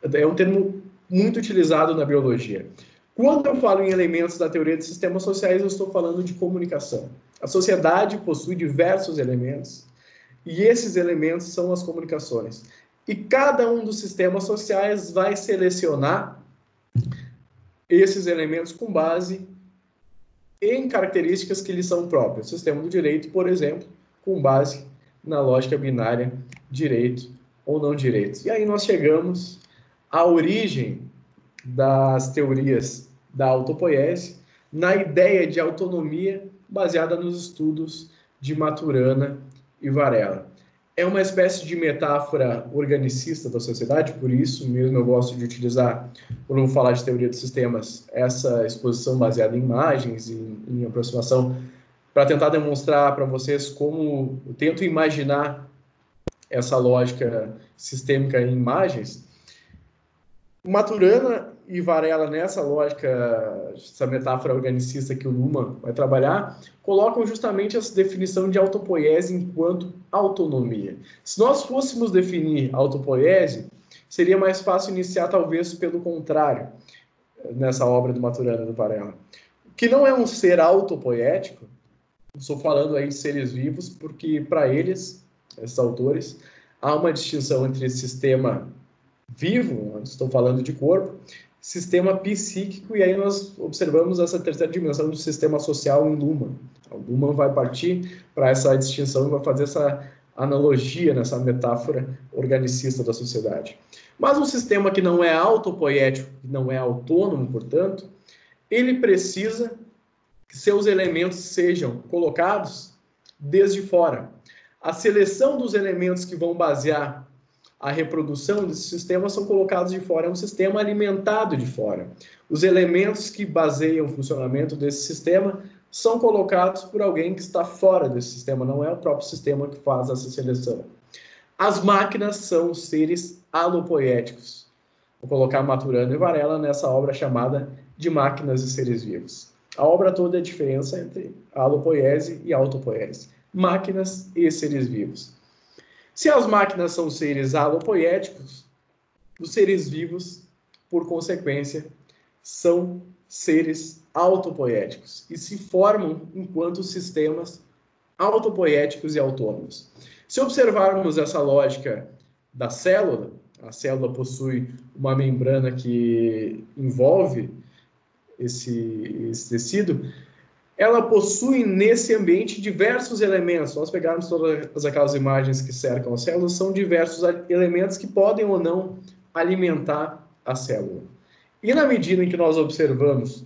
é um termo muito utilizado na biologia. Quando eu falo em elementos da teoria de sistemas sociais, eu estou falando de comunicação. A sociedade possui diversos elementos e esses elementos são as comunicações. E cada um dos sistemas sociais vai selecionar esses elementos com base em características que lhes são próprias. O sistema do direito, por exemplo, com base na lógica binária direito ou não direito. E aí nós chegamos à origem das teorias da autopoiese na ideia de autonomia baseada nos estudos de Maturana e Varela. É uma espécie de metáfora organicista da sociedade, por isso mesmo eu gosto de utilizar, quando vou falar de teoria dos sistemas, essa exposição baseada em imagens, em, em aproximação, para tentar demonstrar para vocês como eu tento imaginar essa lógica sistêmica em imagens. Maturana e Varela, nessa lógica, essa metáfora organicista que o Luma vai trabalhar, colocam justamente essa definição de autopoiese enquanto autonomia. Se nós fôssemos definir autopoiese, seria mais fácil iniciar, talvez, pelo contrário, nessa obra do Maturana do Varela. Que não é um ser autopoético, estou falando aí de seres vivos, porque para eles, esses autores, há uma distinção entre sistema vivo, estou falando de corpo, sistema psíquico, e aí nós observamos essa terceira dimensão do sistema social em Luhmann. O Luhmann vai partir para essa distinção e vai fazer essa analogia nessa metáfora organicista da sociedade. Mas um sistema que não é autopoético, que não é autônomo, portanto, ele precisa que seus elementos sejam colocados desde fora. A seleção dos elementos que vão basear a reprodução desse sistema são colocados de fora, é um sistema alimentado de fora. Os elementos que baseiam o funcionamento desse sistema são colocados por alguém que está fora desse sistema, não é o próprio sistema que faz essa seleção. As máquinas são seres alopoéticos. Vou colocar Maturano e Varela nessa obra chamada de Máquinas e Seres Vivos. A obra toda é a diferença entre alopoiese e autopoiese. Máquinas e seres vivos. Se as máquinas são seres alopoéticos, os seres vivos, por consequência, são seres autopoéticos e se formam enquanto sistemas autopoéticos e autônomos. Se observarmos essa lógica da célula, a célula possui uma membrana que envolve esse, esse tecido, ela possui nesse ambiente diversos elementos. Nós pegarmos todas aquelas imagens que cercam a célula, são diversos elementos que podem ou não alimentar a célula. E na medida em que nós observamos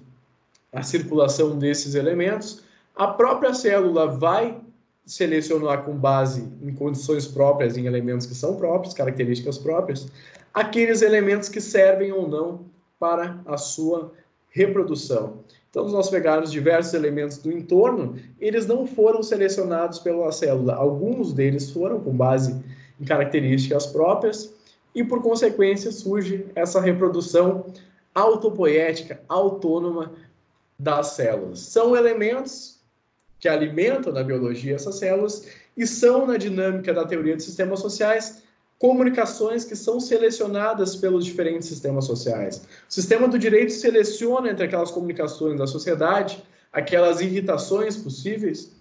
a circulação desses elementos, a própria célula vai selecionar com base em condições próprias, em elementos que são próprios, características próprias, aqueles elementos que servem ou não para a sua reprodução. Então, nós pegarmos diversos elementos do entorno, eles não foram selecionados pela célula. Alguns deles foram com base em características próprias e, por consequência, surge essa reprodução autopoética, autônoma das células. São elementos que alimentam na biologia essas células e são, na dinâmica da teoria de sistemas sociais, comunicações que são selecionadas pelos diferentes sistemas sociais. O sistema do direito seleciona entre aquelas comunicações da sociedade, aquelas irritações possíveis,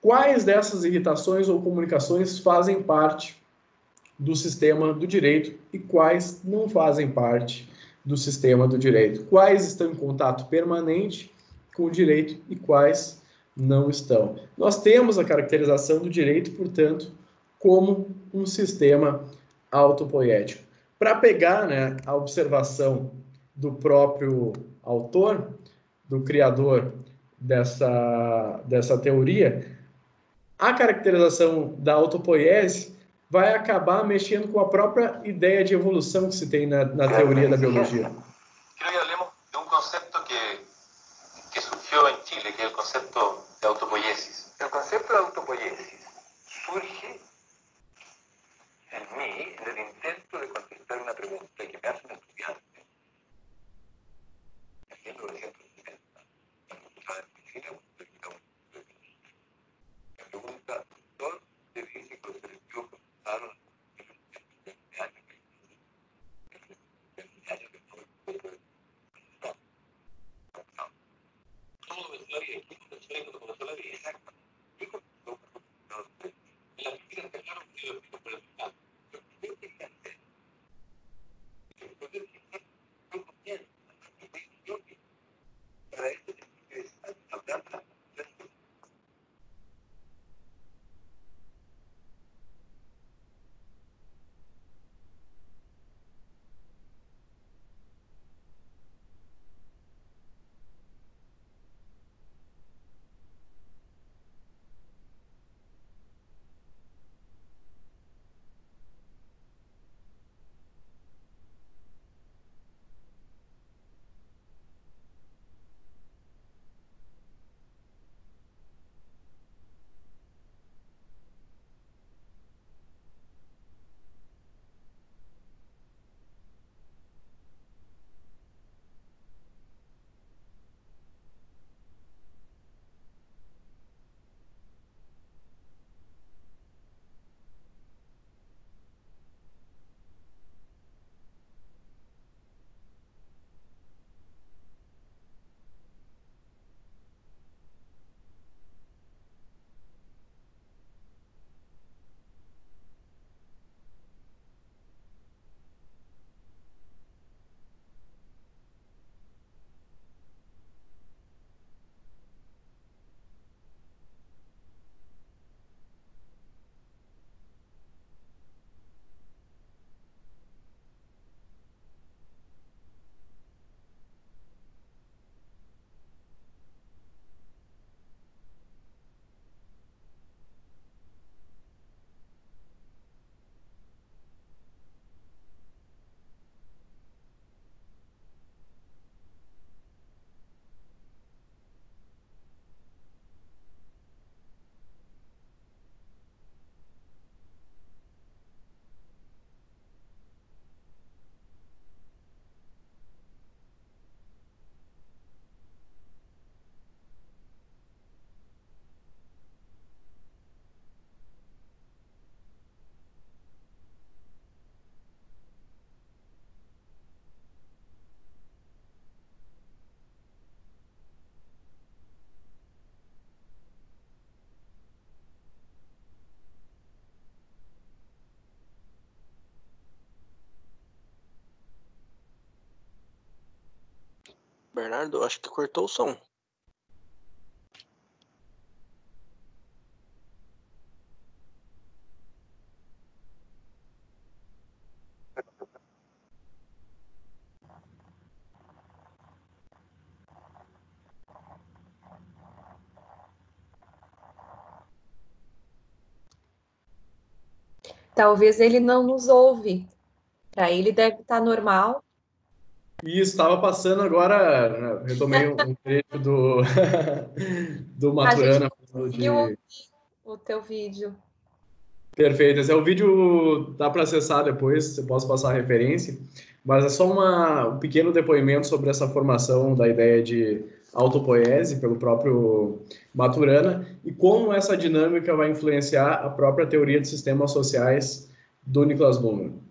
quais dessas irritações ou comunicações fazem parte do sistema do direito e quais não fazem parte do sistema do direito, quais estão em contato permanente com o direito e quais não estão. Nós temos a caracterização do direito, portanto, como um sistema autopoético. Para pegar né, a observação do próprio autor, do criador dessa, dessa teoria, a caracterização da autopoiese vai acabar mexendo com a própria ideia de evolução que se tem na, na teoria da biologia. Creo que de um conceito que, que surgiu em Chile, que é o conceito de autopoiesis. O conceito de autopoiesis surge en mí del intento de contestar una pregunta que me hace Bernardo, acho que cortou o som. Talvez ele não nos ouve. Para ele deve estar normal. E estava passando agora, né, retomei um trecho do, [laughs] do Maturana. De... o teu vídeo. Perfeito. Esse é o vídeo, dá para acessar depois, você posso passar a referência, mas é só uma, um pequeno depoimento sobre essa formação da ideia de autopoese pelo próprio Maturana e como essa dinâmica vai influenciar a própria teoria de sistemas sociais do Niklas Luhmann.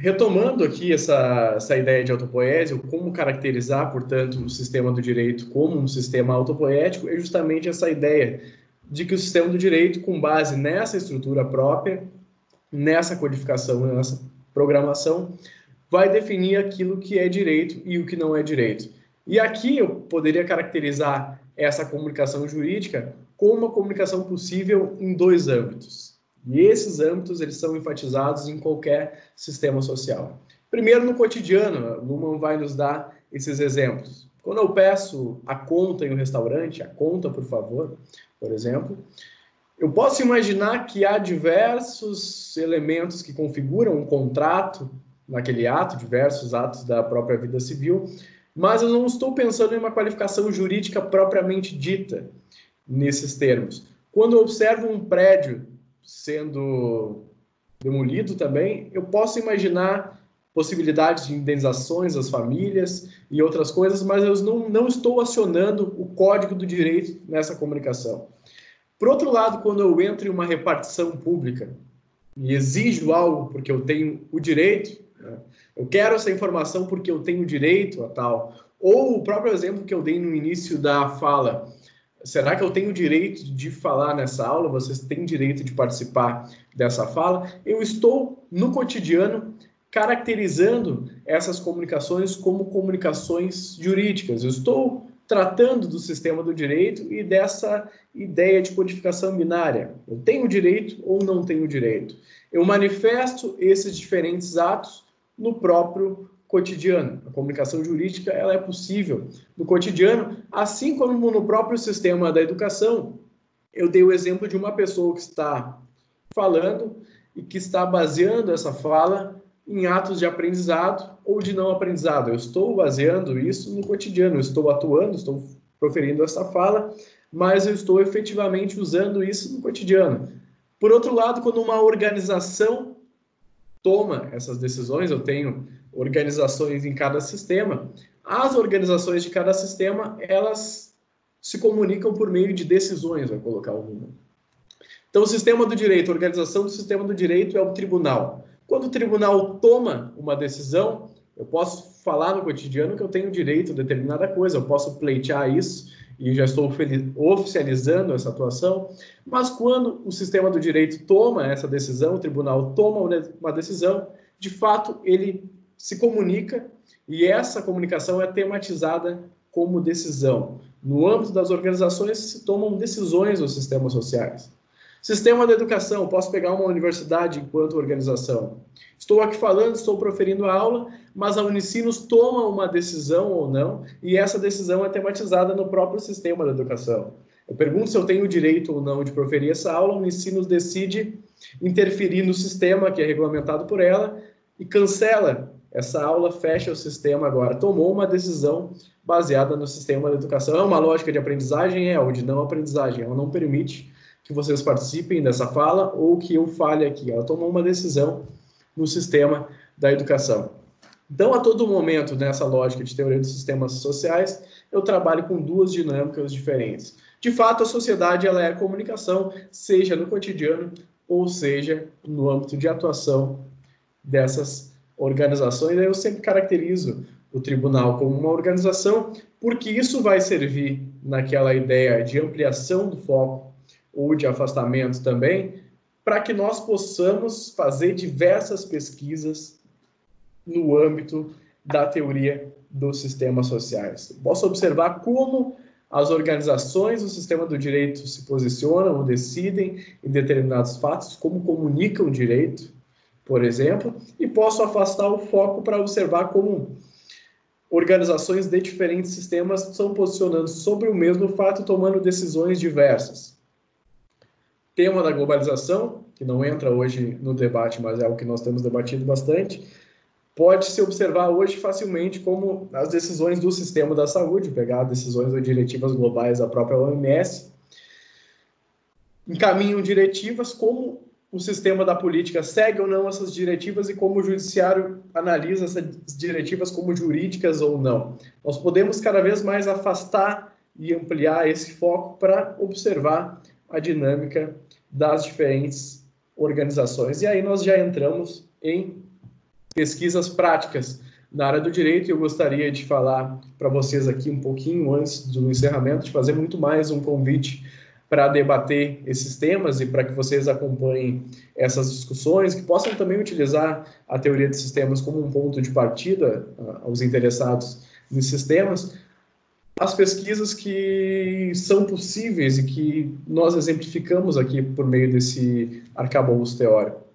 Retomando aqui essa, essa ideia de autopoese, como caracterizar, portanto, o sistema do direito como um sistema autopoético, é justamente essa ideia de que o sistema do direito, com base nessa estrutura própria, nessa codificação, nessa programação, vai definir aquilo que é direito e o que não é direito. E aqui eu poderia caracterizar essa comunicação jurídica como uma comunicação possível em dois âmbitos. E esses âmbitos eles são enfatizados em qualquer sistema social. Primeiro, no cotidiano, Luhmann vai nos dar esses exemplos. Quando eu peço a conta em um restaurante, a conta, por favor, por exemplo, eu posso imaginar que há diversos elementos que configuram um contrato naquele ato, diversos atos da própria vida civil, mas eu não estou pensando em uma qualificação jurídica propriamente dita nesses termos. Quando eu observo um prédio sendo demolido também, eu posso imaginar possibilidades de indenizações às famílias e outras coisas, mas eu não, não estou acionando o código do direito nessa comunicação. Por outro lado, quando eu entro em uma repartição pública e exijo algo porque eu tenho o direito, né, eu quero essa informação porque eu tenho direito a tal, ou o próprio exemplo que eu dei no início da fala, será que eu tenho direito de falar nessa aula? Vocês têm direito de participar dessa fala? Eu estou no cotidiano caracterizando essas comunicações como comunicações jurídicas. Eu estou tratando do sistema do direito e dessa ideia de codificação binária. Eu tenho direito ou não tenho direito. Eu manifesto esses diferentes atos no próprio cotidiano. A comunicação jurídica ela é possível no cotidiano, assim como no próprio sistema da educação. Eu dei o exemplo de uma pessoa que está falando e que está baseando essa fala em atos de aprendizado ou de não aprendizado. Eu estou baseando isso no cotidiano, eu estou atuando, estou proferindo essa fala, mas eu estou efetivamente usando isso no cotidiano. Por outro lado, quando uma organização toma essas decisões, eu tenho organizações em cada sistema. As organizações de cada sistema, elas se comunicam por meio de decisões, vai colocar o número. Então, o sistema do direito, a organização do sistema do direito é o tribunal. Quando o tribunal toma uma decisão, eu posso falar no cotidiano que eu tenho direito a determinada coisa, eu posso pleitear isso e já estou oficializando essa atuação, mas quando o sistema do direito toma essa decisão, o tribunal toma uma decisão, de fato ele se comunica e essa comunicação é tematizada como decisão. No âmbito das organizações se tomam decisões nos sistemas sociais. Sistema da educação, posso pegar uma universidade enquanto organização. Estou aqui falando, estou proferindo a aula, mas a Unicinos toma uma decisão ou não, e essa decisão é tematizada no próprio sistema da educação. Eu pergunto se eu tenho o direito ou não de proferir essa aula, a Unicinos decide interferir no sistema que é regulamentado por ela e cancela essa aula fecha o sistema agora. Tomou uma decisão baseada no sistema da educação. É uma lógica de aprendizagem? É, ou de não aprendizagem. Ela não permite que vocês participem dessa fala ou que eu fale aqui. Ela tomou uma decisão no sistema da educação. Então, a todo momento, nessa lógica de teoria dos sistemas sociais, eu trabalho com duas dinâmicas diferentes. De fato, a sociedade ela é comunicação, seja no cotidiano ou seja no âmbito de atuação dessas organizações, eu sempre caracterizo o tribunal como uma organização, porque isso vai servir naquela ideia de ampliação do foco ou de afastamento também, para que nós possamos fazer diversas pesquisas no âmbito da teoria dos sistemas sociais. Posso observar como as organizações do sistema do direito se posicionam ou decidem em determinados fatos, como comunicam o direito, por exemplo, e posso afastar o foco para observar como organizações de diferentes sistemas estão posicionando sobre o mesmo fato, tomando decisões diversas. Tema da globalização, que não entra hoje no debate, mas é algo que nós temos debatido bastante, pode se observar hoje facilmente como as decisões do sistema da saúde, pegar decisões ou diretivas globais da própria OMS, encaminham diretivas como o sistema da política segue ou não essas diretivas e como o judiciário analisa essas diretivas como jurídicas ou não. Nós podemos cada vez mais afastar e ampliar esse foco para observar a dinâmica das diferentes organizações. E aí nós já entramos em pesquisas práticas na área do direito. Eu gostaria de falar para vocês aqui um pouquinho antes do encerramento, de fazer muito mais um convite para debater esses temas e para que vocês acompanhem essas discussões, que possam também utilizar a teoria de sistemas como um ponto de partida uh, aos interessados nos sistemas, as pesquisas que são possíveis e que nós exemplificamos aqui por meio desse arcabouço teórico.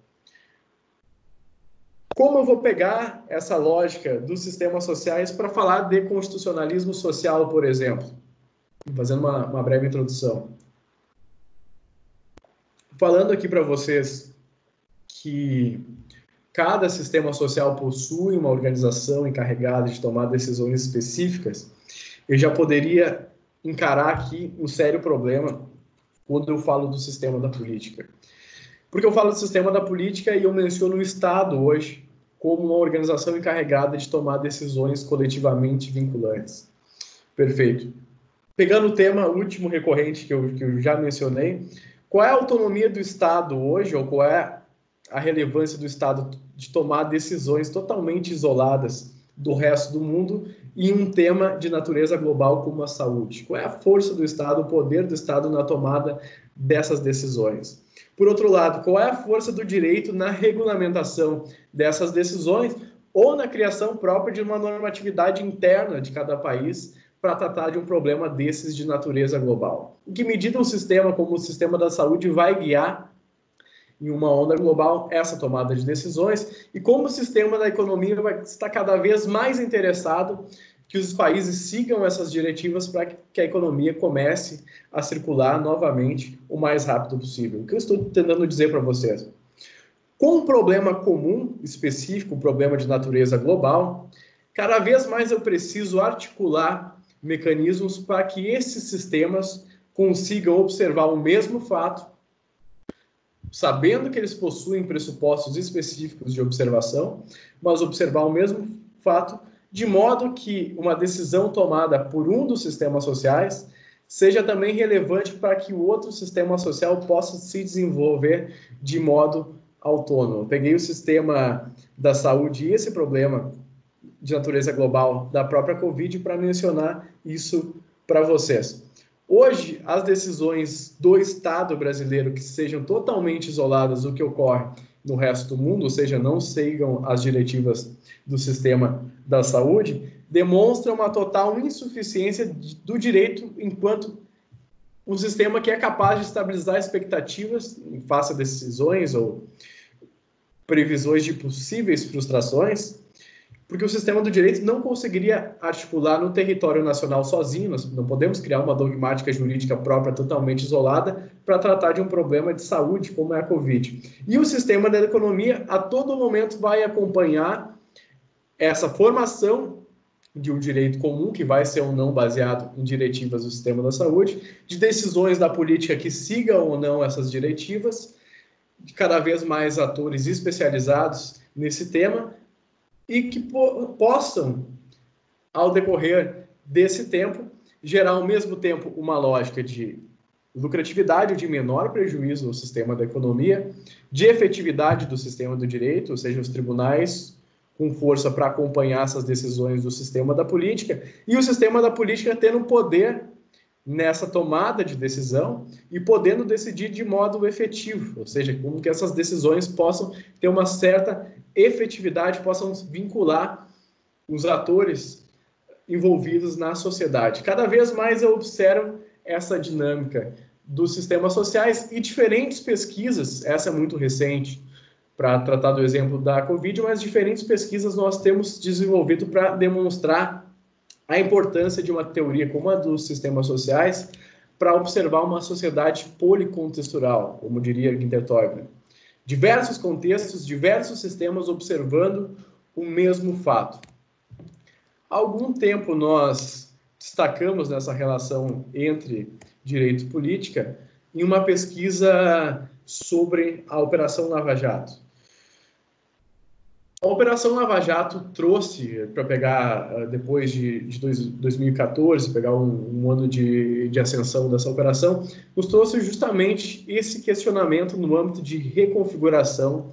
Como eu vou pegar essa lógica dos sistemas sociais para falar de constitucionalismo social, por exemplo? Fazendo uma, uma breve introdução. Falando aqui para vocês que cada sistema social possui uma organização encarregada de tomar decisões específicas, eu já poderia encarar aqui um sério problema quando eu falo do sistema da política. Porque eu falo do sistema da política e eu menciono o Estado hoje como uma organização encarregada de tomar decisões coletivamente vinculantes. Perfeito. Pegando o tema último recorrente que eu, que eu já mencionei, qual é a autonomia do Estado hoje, ou qual é a relevância do Estado de tomar decisões totalmente isoladas do resto do mundo em um tema de natureza global como a saúde? Qual é a força do Estado, o poder do Estado na tomada dessas decisões? Por outro lado, qual é a força do direito na regulamentação dessas decisões ou na criação própria de uma normatividade interna de cada país para tratar de um problema desses de natureza global? Em que medida um sistema como o sistema da saúde vai guiar em uma onda global essa tomada de decisões e como o sistema da economia vai estar cada vez mais interessado que os países sigam essas diretivas para que a economia comece a circular novamente o mais rápido possível. O que eu estou tentando dizer para vocês? Com um problema comum, específico, um problema de natureza global, cada vez mais eu preciso articular mecanismos para que esses sistemas consigam observar o mesmo fato, sabendo que eles possuem pressupostos específicos de observação, mas observar o mesmo fato de modo que uma decisão tomada por um dos sistemas sociais seja também relevante para que o outro sistema social possa se desenvolver de modo autônomo. Eu peguei o sistema da saúde e esse problema de natureza global da própria Covid para mencionar isso para vocês. Hoje, as decisões do Estado brasileiro que sejam totalmente isoladas do que ocorre no resto do mundo, ou seja, não sigam as diretivas do sistema da saúde, demonstra uma total insuficiência do direito enquanto um sistema que é capaz de estabilizar expectativas em face a decisões ou previsões de possíveis frustrações, porque o sistema do direito não conseguiria articular no território nacional sozinho, nós não podemos criar uma dogmática jurídica própria totalmente isolada para tratar de um problema de saúde como é a Covid. E o sistema da economia a todo momento vai acompanhar essa formação de um direito comum, que vai ser ou não baseado em diretivas do sistema da saúde, de decisões da política que sigam ou não essas diretivas, de cada vez mais atores especializados nesse tema e que po possam, ao decorrer desse tempo, gerar ao mesmo tempo uma lógica de lucratividade de menor prejuízo no sistema da economia, de efetividade do sistema do direito, ou seja, os tribunais com força para acompanhar essas decisões do sistema da política e o sistema da política tendo poder nessa tomada de decisão e podendo decidir de modo efetivo, ou seja, como que essas decisões possam ter uma certa efetividade, possam vincular os atores envolvidos na sociedade. Cada vez mais eu observo essa dinâmica dos sistemas sociais e diferentes pesquisas, essa é muito recente, para tratar do exemplo da Covid, mas diferentes pesquisas nós temos desenvolvido para demonstrar a importância de uma teoria como a dos sistemas sociais para observar uma sociedade policontextural, como diria Ginter Teubner. Diversos contextos, diversos sistemas observando o mesmo fato. Há algum tempo nós destacamos nessa relação entre direito e política em uma pesquisa sobre a Operação Lava Jato. A Operação Lava Jato trouxe, para pegar ah, depois de, de dois, 2014, pegar um, um ano de, de, ascensão dessa operação, nos trouxe justamente esse questionamento no âmbito de reconfiguração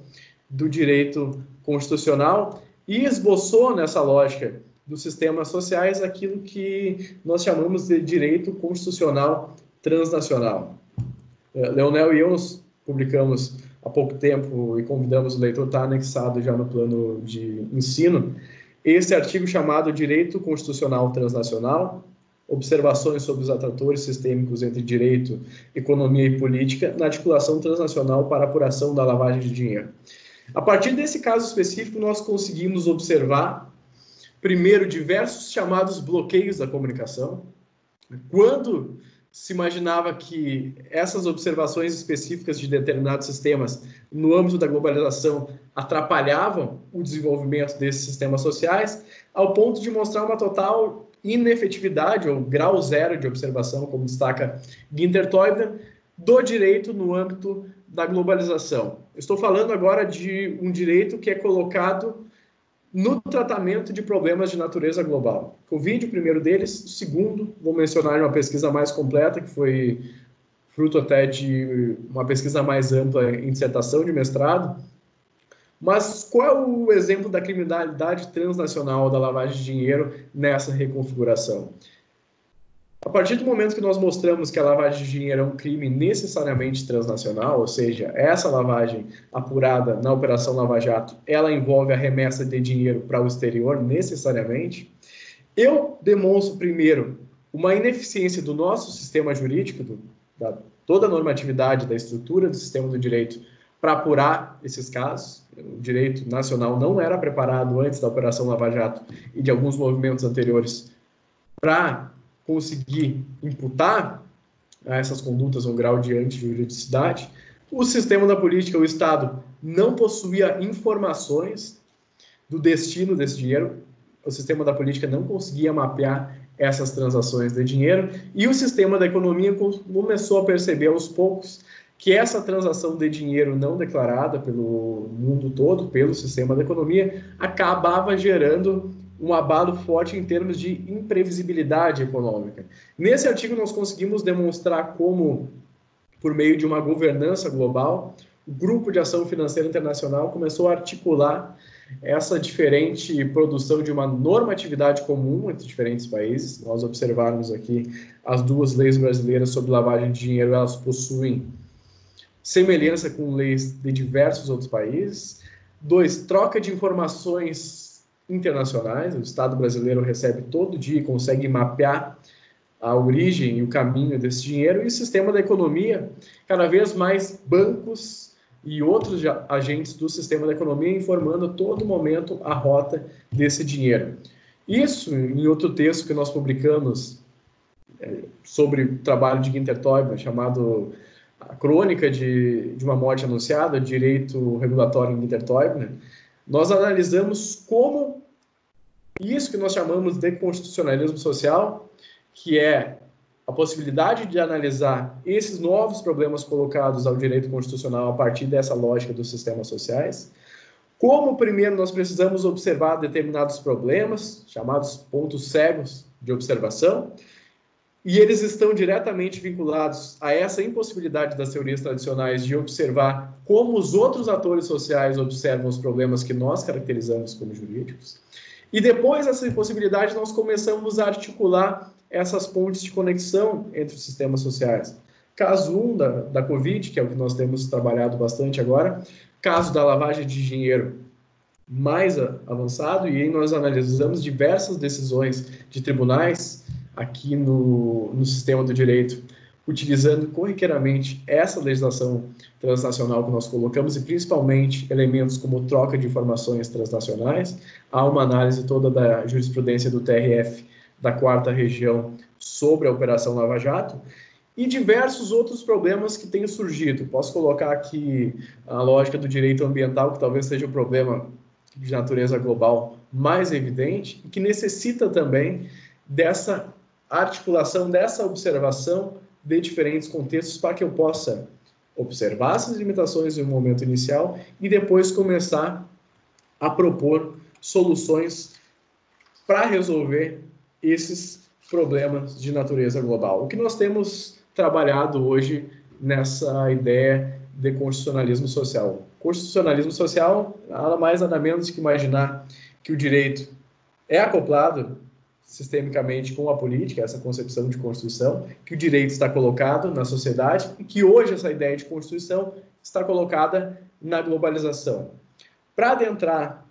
do direito constitucional e esboçou nessa lógica dos sistemas sociais aquilo que nós chamamos de direito constitucional transnacional. Eh, Leonel e eu publicamos há pouco tempo e convidamos o leitor, está anexado já no plano de ensino, esse artigo chamado Direito Constitucional Transnacional, observações sobre os atratores sistêmicos entre direito, economia e política na articulação transnacional para apuração da lavagem de dinheiro. A partir desse caso específico, nós conseguimos observar, primeiro, diversos chamados bloqueios da comunicação. Quando se imaginava que essas observações específicas de determinados sistemas no âmbito da globalização atrapalhavam o desenvolvimento desses sistemas sociais, ao ponto de mostrar uma total inefetividade ou grau zero de observação, como destaca Ginter Teubner, do direito no âmbito da globalização. Estou falando agora de um direito que é colocado no tratamento de problemas de natureza global. Covid, o primeiro deles. O segundo, vou mencionar uma pesquisa mais completa, que foi fruto até de uma pesquisa mais ampla em dissertação de mestrado. Mas qual é o exemplo da criminalidade transnacional da lavagem de dinheiro nessa reconfiguração? A partir do momento que nós mostramos que a lavagem de dinheiro é um crime necessariamente transnacional, ou seja, essa lavagem apurada na Operação Lava Jato, ela envolve a remessa de dinheiro para o exterior necessariamente, eu demonstro primeiro uma ineficiência do nosso sistema jurídico, do, da toda a normatividade da estrutura do sistema do direito para apurar esses casos. O direito nacional não era preparado antes da Operação Lava Jato e de alguns movimentos anteriores para conseguir imputar a essas condutas um grau de antijuridicidade, o sistema da política, o Estado, não possuía informações do destino desse dinheiro, o sistema da política não conseguia mapear essas transações de dinheiro, e o sistema da economia começou a perceber aos poucos que essa transação de dinheiro não declarada pelo mundo todo, pelo sistema da economia, acabava gerando um abalo forte em termos de imprevisibilidade econômica. Nesse artigo, nós conseguimos demonstrar como, por meio de uma governança global, o Grupo de Ação Financeira Internacional começou a articular essa diferente produção de uma normatividade comum entre diferentes países. Nós observarmos aqui as duas leis brasileiras sobre lavagem de dinheiro, elas possuem semelhança com leis de diversos outros países. Dois, troca de informações internacionais. O Estado brasileiro recebe todo dia e consegue mapear a origem e o caminho desse dinheiro, e o sistema da economia, cada vez mais bancos e outros agentes do sistema da economia informando a todo momento a rota desse dinheiro. Isso, em outro texto que nós publicamos é, sobre o trabalho de Ginter Teubner, chamado A Crônica de, de uma Morte Anunciada, Direito Regulatório em Ginter nós analisamos como isso que nós chamamos de constitucionalismo social, que é a possibilidade de analisar esses novos problemas colocados ao direito constitucional a partir dessa lógica dos sistemas sociais. Como, primeiro, nós precisamos observar determinados problemas, chamados pontos cegos de observação, e eles estão diretamente vinculados a essa impossibilidade das teorias tradicionais de observar como os outros atores sociais observam os problemas que nós caracterizamos como jurídicos. E depois dessa possibilidade, nós começamos a articular essas pontes de conexão entre os sistemas sociais. Caso 1 um da, da Covid, que é o que nós temos trabalhado bastante agora, caso da lavagem de dinheiro, mais avançado e aí nós analisamos diversas decisões de tribunais aqui no, no sistema do direito, utilizando corriqueiramente essa legislação transnacional que nós colocamos e principalmente elementos como troca de informações transnacionais. Há uma análise toda da jurisprudência do TRF da quarta região sobre a Operação Lava Jato e diversos outros problemas que têm surgido. Posso colocar aqui a lógica do direito ambiental, que talvez seja o problema de natureza global mais evidente e que necessita também dessa articulação, dessa observação de diferentes contextos para que eu possa observar essas limitações um momento inicial e depois começar a propor soluções para resolver esses problemas de natureza global. O que nós temos trabalhado hoje nessa ideia de constitucionalismo social. Constitucionalismo social nada mais nada menos que imaginar que o direito é acoplado sistemicamente com a política, essa concepção de Constituição, que o direito está colocado na sociedade e que hoje essa ideia de Constituição está colocada na globalização. Para adentrar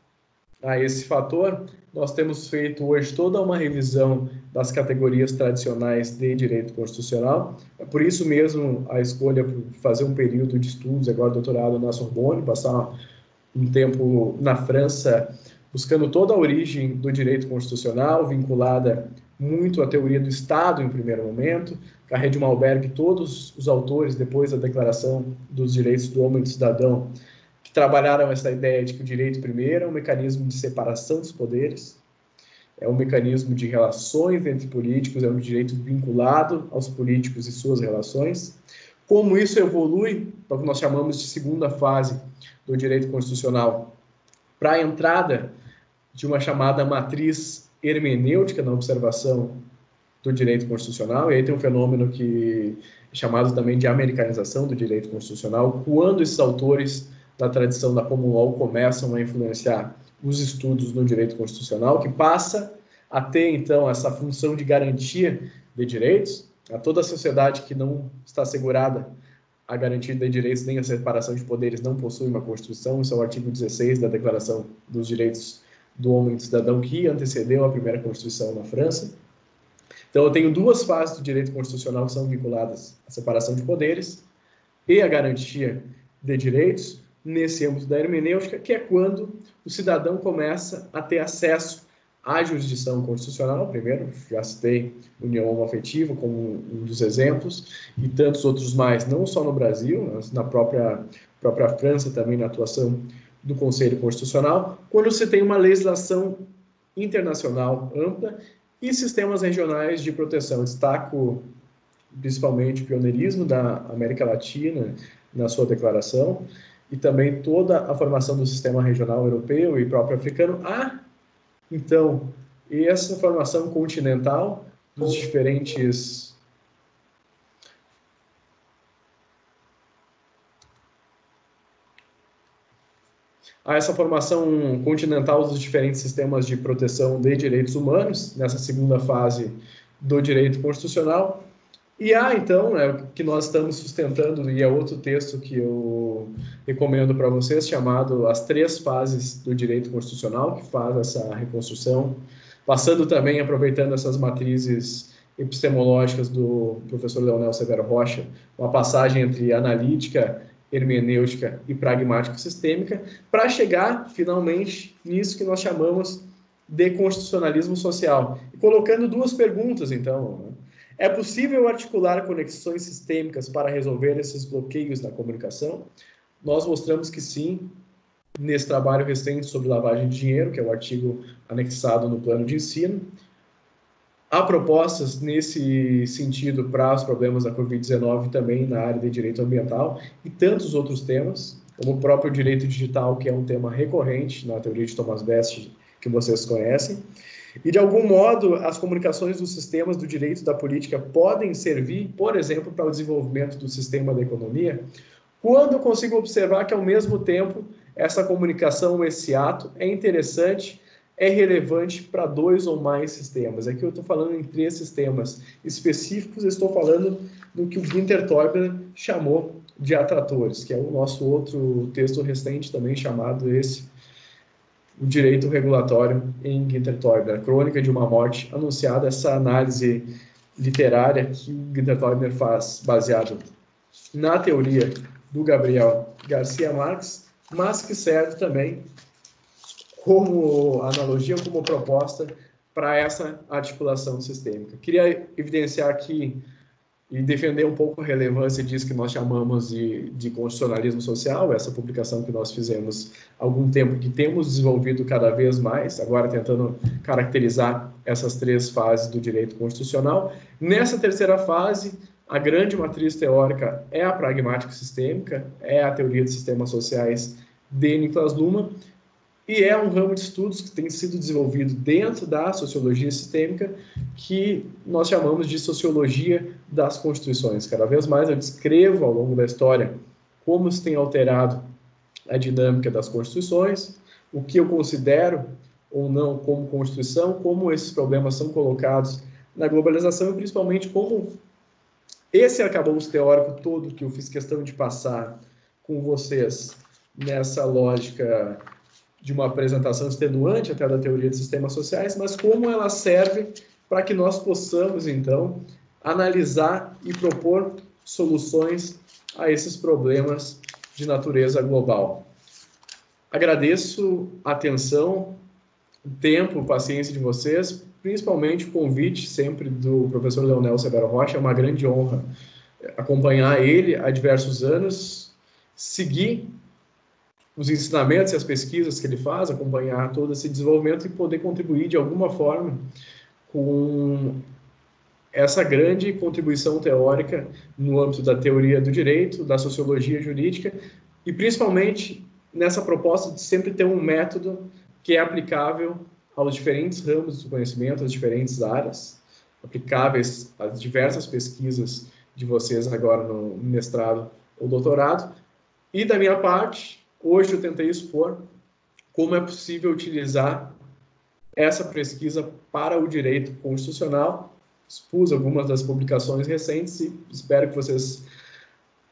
a esse fator, nós temos feito hoje toda uma revisão das categorias tradicionais de direito constitucional. É por isso mesmo a escolha por fazer um período de estudos, agora doutorado na Sorbonne, passar um tempo na França, buscando toda a origem do direito constitucional, vinculada muito à teoria do Estado em primeiro momento. Carré de Malberg, todos os autores, depois da Declaração dos Direitos do Homem e do Cidadão, que trabalharam essa ideia de que o direito primeiro é um mecanismo de separação dos poderes, é um mecanismo de relações entre políticos, é um direito vinculado aos políticos e suas relações. Como isso evolui para o que nós chamamos de segunda fase do direito constitucional, para a entrada de uma chamada matriz hermenêutica na observação do direito constitucional, e aí tem um fenômeno que é chamado também de americanização do direito constitucional, quando esses autores da tradição da common law começam a influenciar os estudos no direito constitucional, que passa a ter, então, essa função de garantia de direitos a toda a sociedade que não está assegurada a garantia de direitos nem a separação de poderes não possui uma Constituição, isso é o artigo 16 da Declaração dos Direitos do Homem do Cidadão, que antecedeu a primeira Constituição na França. Então, eu tenho duas fases do direito constitucional que são vinculadas à separação de poderes e à garantia de direitos, nesse âmbito da hermenêutica, que é quando o cidadão começa a ter acesso à jurisdição constitucional. Primeiro, já citei união homoafetiva como um dos exemplos, e tantos outros mais, não só no Brasil, mas na própria, própria França também, na atuação do Conselho Constitucional, quando você tem uma legislação internacional ampla e sistemas regionais de proteção. Destaco principalmente o pioneirismo da América Latina na sua declaração, e também toda a formação do sistema regional europeu e próprio africano. Há, então, essa formação continental dos diferentes a essa formação continental dos diferentes sistemas de proteção de direitos humanos, nessa segunda fase do direito constitucional, e há, então, né, que nós estamos sustentando, e é outro texto que eu recomendo para vocês, chamado As Três Fases do Direito Constitucional, que faz essa reconstrução, passando também, aproveitando essas matrizes epistemológicas do professor Leonel Severo Rocha, uma passagem entre analítica, hermenêutica e pragmática sistêmica, para chegar, finalmente, nisso que nós chamamos de constitucionalismo social. E colocando duas perguntas, então, né? É possível articular conexões sistêmicas para resolver esses bloqueios na comunicação? Nós mostramos que sim, nesse trabalho recente sobre lavagem de dinheiro, que é o artigo anexado no plano de ensino. Há propostas nesse sentido para os problemas da Covid-19 também na área de direito ambiental e tantos outros temas, como o próprio direito digital, que é um tema recorrente na teoria de Thomas Best, que vocês conhecem. E, de algum modo, as comunicações dos sistemas do direito da política podem servir, por exemplo, para o desenvolvimento do sistema da economia, quando consigo observar que, ao mesmo tempo, essa comunicação, esse ato é interessante, é relevante para dois ou mais sistemas. Aqui eu estou falando em três sistemas específicos, estou falando do que o Ginter Teubler chamou de atratores, que é o nosso outro texto recente também chamado esse o direito regulatório em Ginter Teubner, a crônica de uma morte anunciada, essa análise literária que Ginter Teubner faz, baseado na teoria do Gabriel Garcia Marques, mas que serve também como analogia, como proposta para essa articulação sistêmica. Queria evidenciar aqui e defender um pouco a relevância disso que nós chamamos de, de constitucionalismo social, essa publicação que nós fizemos há algum tempo, que temos desenvolvido cada vez mais, agora tentando caracterizar essas três fases do direito constitucional. Nessa terceira fase, a grande matriz teórica é a pragmática sistêmica, é a teoria de sistemas sociais de Niklas Luhmann, e é um ramo de estudos que tem sido desenvolvido dentro da sociologia sistêmica, que nós chamamos de sociologia das constituições. Cada vez mais eu descrevo ao longo da história como se tem alterado a dinâmica das constituições, o que eu considero ou não como constituição, como esses problemas são colocados na globalização e principalmente como esse arcabouço teórico todo que eu fiz questão de passar com vocês nessa lógica de uma apresentação extenuante até da teoria de sistemas sociais, mas como ela serve para que nós possamos, então, analisar e propor soluções a esses problemas de natureza global. Agradeço a atenção, tempo, paciência de vocês, principalmente o convite sempre do professor Leonel Severo Rocha, é uma grande honra acompanhar ele há diversos anos, seguir os ensinamentos e as pesquisas que ele faz, acompanhar todo esse desenvolvimento e poder contribuir de alguma forma com essa grande contribuição teórica no âmbito da teoria do direito, da sociologia jurídica e principalmente nessa proposta de sempre ter um método que é aplicável aos diferentes ramos do conhecimento, às diferentes áreas, aplicáveis às diversas pesquisas de vocês agora no mestrado ou doutorado. E da minha parte, Hoje eu tentei expor como é possível utilizar essa pesquisa para o direito constitucional. Expus algumas das publicações recentes e espero que vocês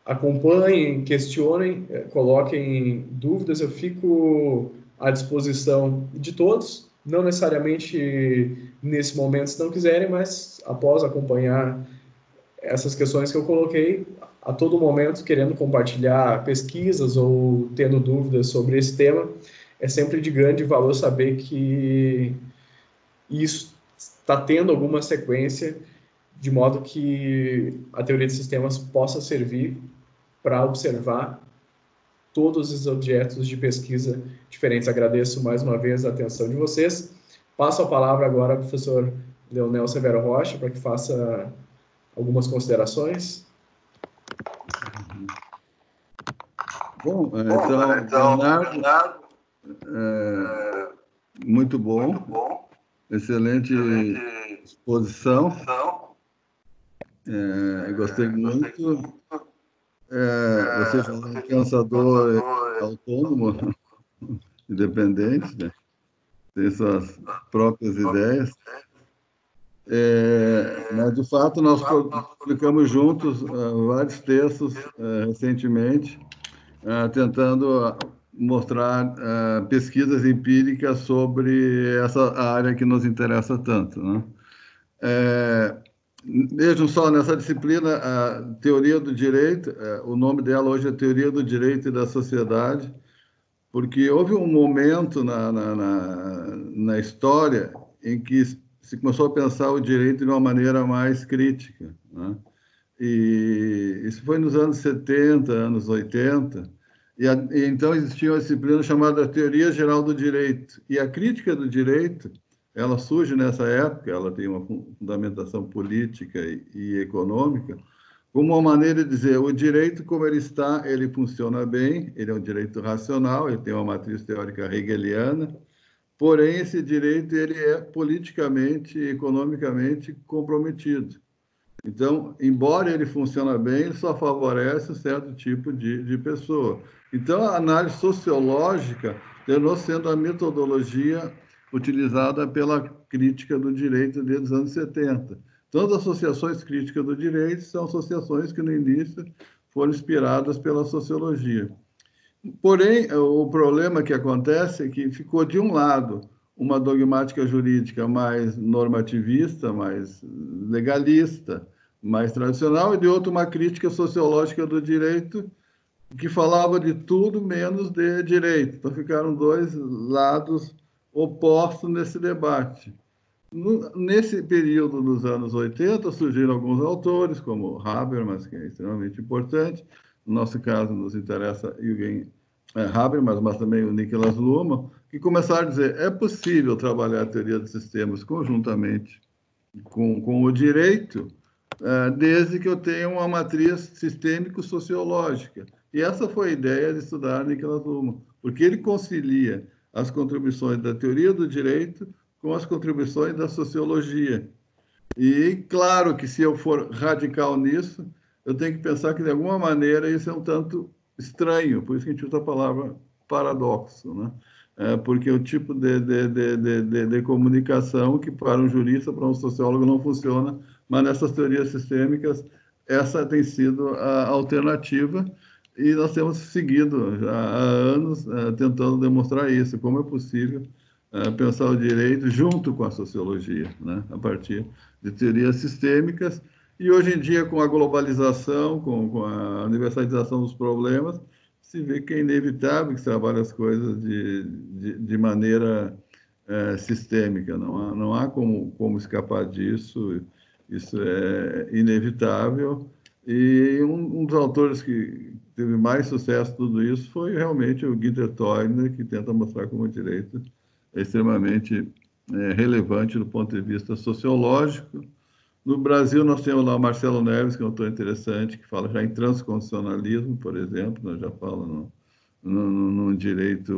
acompanhem, questionem, eh, coloquem dúvidas. Eu fico à disposição de todos, não necessariamente nesse momento, se não quiserem, mas após acompanhar essas questões que eu coloquei, a todo momento querendo compartilhar pesquisas ou tendo dúvidas sobre esse tema, é sempre de grande valor saber que isso está tendo alguma sequência, de modo que a teoria de sistemas possa servir para observar todos os objetos de pesquisa diferentes. Agradeço mais uma vez a atenção de vocês. Passo a palavra agora ao professor Leonel Severo Rocha para que faça algumas considerações. Bom, é, então, então Bernardo, é, muito, bom, muito bom, excelente, excelente exposição, é, gostei muito. É, você é um pensador autônomo, [laughs] independente, né? tem suas próprias ideias. É, de fato, nós publicamos juntos uh, vários textos uh, recentemente uh, tentando mostrar pesquisas empíricas sobre essa área que nos interessa tanto. Né? É, vejam só, nessa disciplina, a teoria do direito, o nome dela hoje é Teoria do Direito e da Sociedade, porque houve um momento na, na, na, na história em que se começou a pensar o direito de uma maneira mais crítica. Né? E isso foi nos anos 70, anos 80. E, a, e, então existia uma disciplina chamada Teoria Geral do Direito. E a crítica do direito, ela surge nessa época, ela tem uma fundamentação política e, e econômica, como uma maneira de dizer o direito como ele está, ele funciona bem, ele é um direito racional, ele tem uma matriz teórica hegeliana, porém esse direito ele é politicamente e economicamente comprometido. Então, embora ele funcione bem, ele só favorece um certo tipo de, de pessoa. Então, a análise sociológica terminou sendo a metodologia utilizada pela crítica do direito desde os anos 70. Então, as associações críticas do direito são associações que, no início, foram inspiradas pela sociologia. Porém, o problema que acontece é que ficou de um lado uma dogmática jurídica mais normativista, mais legalista, mais tradicional, e de outro uma crítica sociológica do direito que falava de tudo menos de direito. Então ficaram dois lados opostos nesse debate. No, nesse período dos anos 80 surgiram alguns autores, como Habermas, que é extremamente importante. No nosso caso, nos interessa Jürgen é, Habermas, mas também o Niklas Luhmann, que começaram a dizer é possível trabalhar a teoria dos sistemas conjuntamente com, com o direito, é, desde que eu tenha uma matriz sistêmico-sociológica. E essa foi a ideia de estudar Niklas Luhmann, porque ele concilia as contribuições da teoria do direito com as contribuições da sociologia. E claro que se eu for radical nisso, eu tenho que pensar que de alguma maneira isso é um tanto estranho, por isso que a gente usa a palavra paradoxo, né? É porque o tipo de, de, de, de, de comunicação que para um jurista, para um sociólogo não funciona, mas nessas teorias sistêmicas essa tem sido a alternativa e nós temos seguido já há anos uh, tentando demonstrar isso, como é possível uh, pensar o direito junto com a sociologia, né? a partir de teorias sistêmicas e hoje em dia, com a globalização, com, com a universalização dos problemas, se vê que é inevitável que se trabalhe as coisas de, de, de maneira é, sistêmica. Não há, não há como, como escapar disso, isso é inevitável. E um, um dos autores que teve mais sucesso tudo isso foi realmente o Gunther Toyner, que tenta mostrar como o direito é extremamente é, relevante do ponto de vista sociológico, no Brasil, nós temos lá o Marcelo Neves, que é um autor interessante, que fala já em transconstitucionalismo, por exemplo, nós já fala no, no, no, direito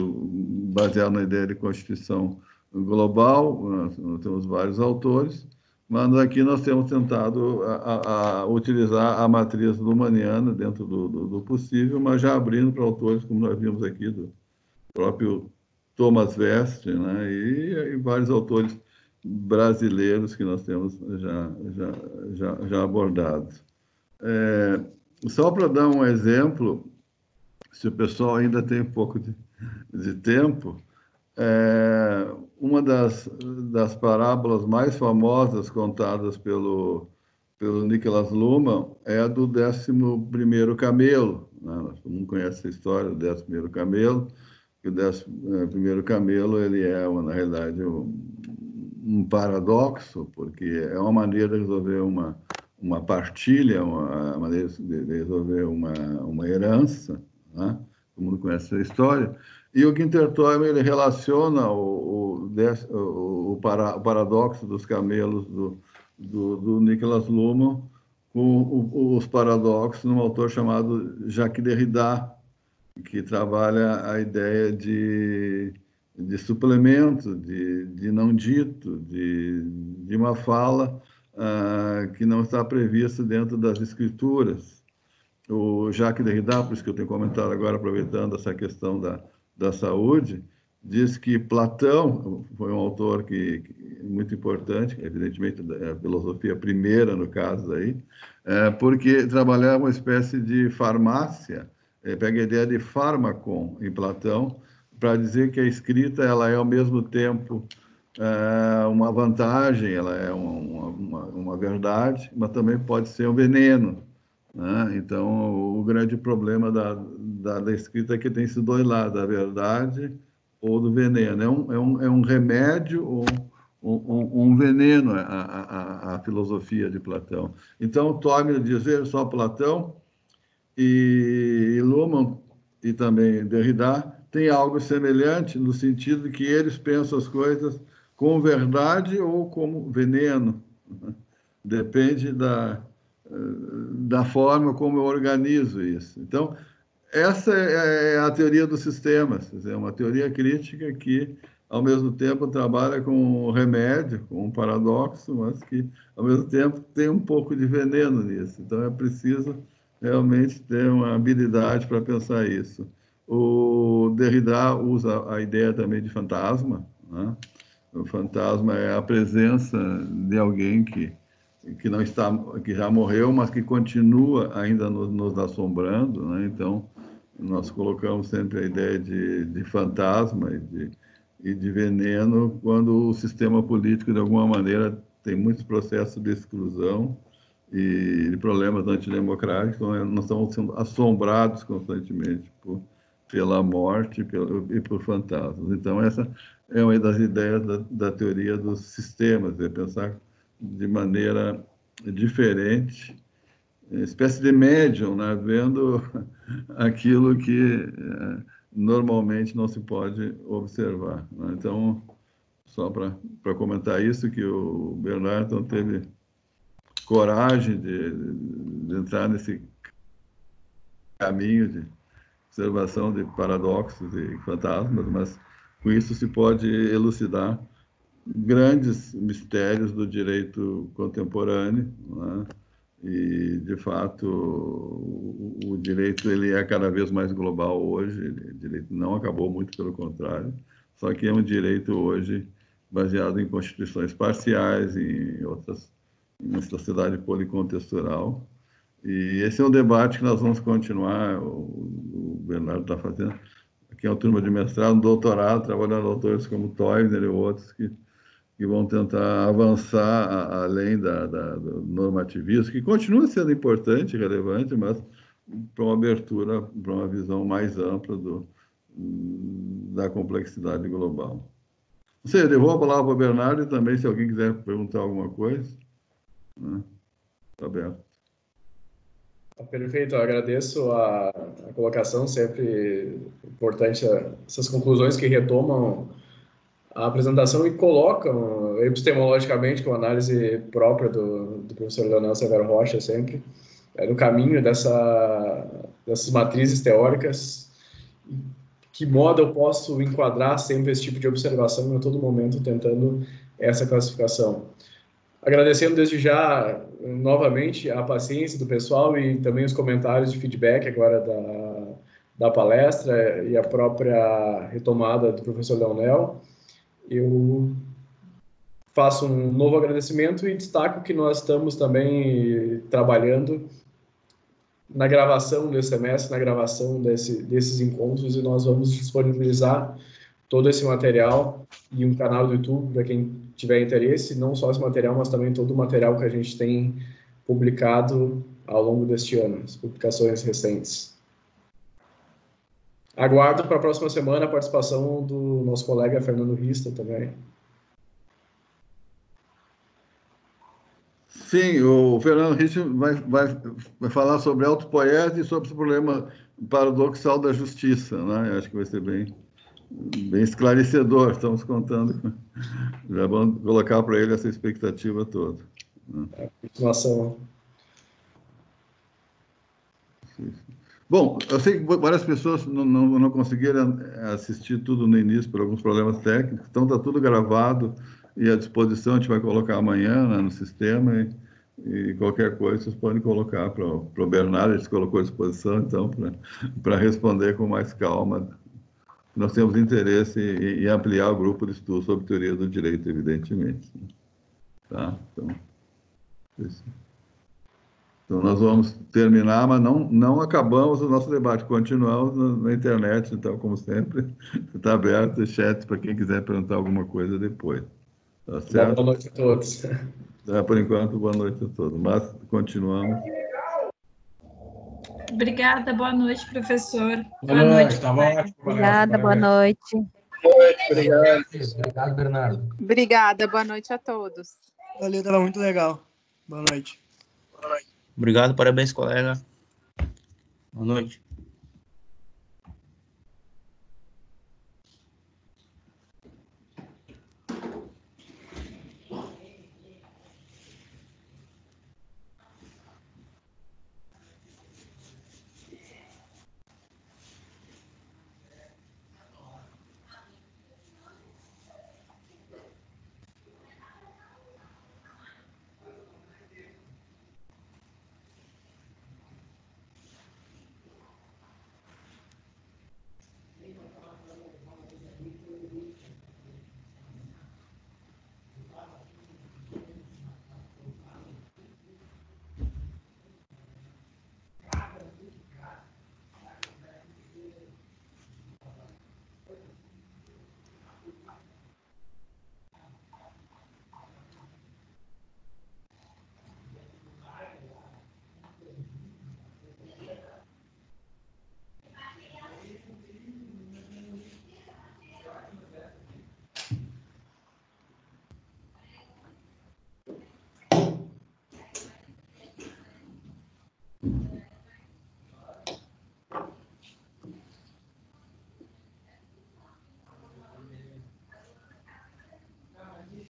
baseado na ideia de constituição global, nós temos vários autores, mas aqui nós temos tentado a, a utilizar a matriz lumaniana dentro do, do, do, possível, mas já abrindo para autores, como nós vimos aqui, do próprio Thomas West, né, e, e vários autores brasileiros que nós temos já, já, já, já abordados. É, só para dar um exemplo, se o pessoal ainda tem um pouco de, de tempo, é, uma das, das parábolas mais famosas contadas pelo, pelo Nicolas Luhmann é a do 11 camelo. Né? Todo mundo conhece a história do 11 camelo, que o 11 camelo ele é, na realidade, um, um paradoxo, porque é uma maneira de resolver uma, uma partilha, uma maneira de resolver uma, uma herança, né? todo mundo conhece a história. E o Gintertoim ele relaciona o, o, o, o, para, o paradoxo dos camelos do, do, do Nicolas Luhmann com os paradoxos num autor chamado Jacques Derrida, que trabalha a ideia de de suplemento, de, de não dito, de, de uma fala uh, que não está prevista dentro das escrituras. O Jacques Derrida, por isso que eu tenho comentado agora, aproveitando essa questão da, da saúde, diz que Platão foi um autor que, que muito importante, evidentemente a filosofia primeira no caso aí, é, porque trabalhava uma espécie de farmácia, é, pega a ideia de fármacon em Platão, para dizer que a escrita ela é ao mesmo tempo é, uma vantagem, ela é uma, uma, uma, verdade, mas também pode ser um veneno. Né? Então, o grande problema da, da, da, escrita é que tem esses dois lados, da verdade ou do veneno. É um, é um, é um remédio ou um, um, veneno a, a, a, filosofia de Platão. Então, Tome dizer só Platão e, e Luhmann e também Derrida tem algo semelhante no sentido de que eles pensam as coisas com verdade ou como veneno. [laughs] Depende da, da forma como eu organizo isso. Então, essa é a teoria dos sistemas, é uma teoria crítica que, ao mesmo tempo, trabalha com um remédio, com um paradoxo, mas que, ao mesmo tempo, tem um pouco de veneno nisso. Então, é preciso realmente ter uma habilidade para pensar isso. O Derrida usa a ideia também de fantasma. Né? O fantasma é a presença de alguém que que não está, que já morreu, mas que continua ainda nos, nos assombrando. Né? Então, nós colocamos sempre a ideia de, de fantasma e de, e de veneno quando o sistema político, de alguma maneira, tem muitos processos de exclusão e de problemas antidemocráticos, nós estamos sendo assombrados constantemente por, pela morte e por fantasmas. Então, essa é uma das ideias da, da teoria dos sistemas, é pensar de maneira diferente, espécie de médium, né? vendo [laughs] aquilo que é, normalmente não se pode observar. Né? Então, só para comentar isso, que o Bernardo teve coragem de, de entrar nesse caminho de observação de paradoxos e fantasmas, mas com isso se pode elucidar grandes mistérios do direito contemporâneo, né? e de fato o, o, direito ele é cada vez mais global hoje. o direito não acabou muito pelo contrário, só que é um direito hoje baseado em constituições parciais e outras em uma sociedade policontextual. E esse é um debate que nós vamos continuar. O, o Bernardo está fazendo aqui é uma turma de mestrado, doutorado, trabalhando autores como Toyner e outros que, que vão tentar avançar a, além da, da, do normativismo, que continua sendo importante, relevante, mas para uma abertura, para uma visão mais ampla do, da complexidade global. Não sei, eu devolvo a palavra para o Bernardo e também, se alguém quiser perguntar alguma coisa, está né? Tá aberto. Perfeito, eu agradeço a, a, colocação, sempre importante essas conclusões que retomam a apresentação e colocam epistemologicamente, com análise própria do, do professor Leonel Severo Rocha, sempre, é, no caminho dessa, dessas matrizes teóricas. Que modo eu posso enquadrar sempre esse tipo de observação, a todo momento tentando essa classificação. Agradecendo desde já novamente a paciência do pessoal e também os comentários de feedback agora da, da palestra e a própria retomada do professor Leonel. Eu faço um novo agradecimento e destaco que nós estamos também trabalhando na gravação desse semestre, na gravação desse, desses encontros e nós vamos disponibilizar todo esse material e um canal do YouTube para quem tiver interesse, não só esse material, mas também todo o material que a gente tem publicado ao longo deste ano, as publicações recentes. Aguardo para a próxima semana a participação do nosso colega Fernando Rista também. Sim, o Fernando Rista vai, vai, vai falar sobre autopoese e sobre o problema paradoxal da justiça, né? Acho que vai ser bem, bem esclarecedor, estamos contando. Já vamos colocar para ele essa expectativa toda. É, continuação. Bom, eu sei que várias pessoas não, não, não conseguiram assistir tudo no início por alguns problemas técnicos, então está tudo gravado e à disposição, a gente vai colocar amanhã né, no sistema e, e, qualquer coisa vocês podem colocar para o Bernardo, a gente colocou à disposição, então, para responder com mais calma nós temos interesse em, em, ampliar o grupo de estudo sobre teoria do direito, evidentemente. Tá? Então, isso. então, nós vamos terminar, mas não, não acabamos o nosso debate, continuamos na, na internet, então, como sempre, está [laughs] aberto o chat para quem quiser perguntar alguma coisa depois. Tá certo? Boa noite a todos. É, por enquanto, boa noite a todos, mas continuamos. Obrigada, boa noite, professor. Boa, boa noite. noite. Tá bom. Obrigada, boa noite. Obrigado. Obrigado, Bernardo. Obrigada, boa noite a todos. Valeu, estava muito legal. Boa noite. Obrigado, parabéns, colega. Boa noite.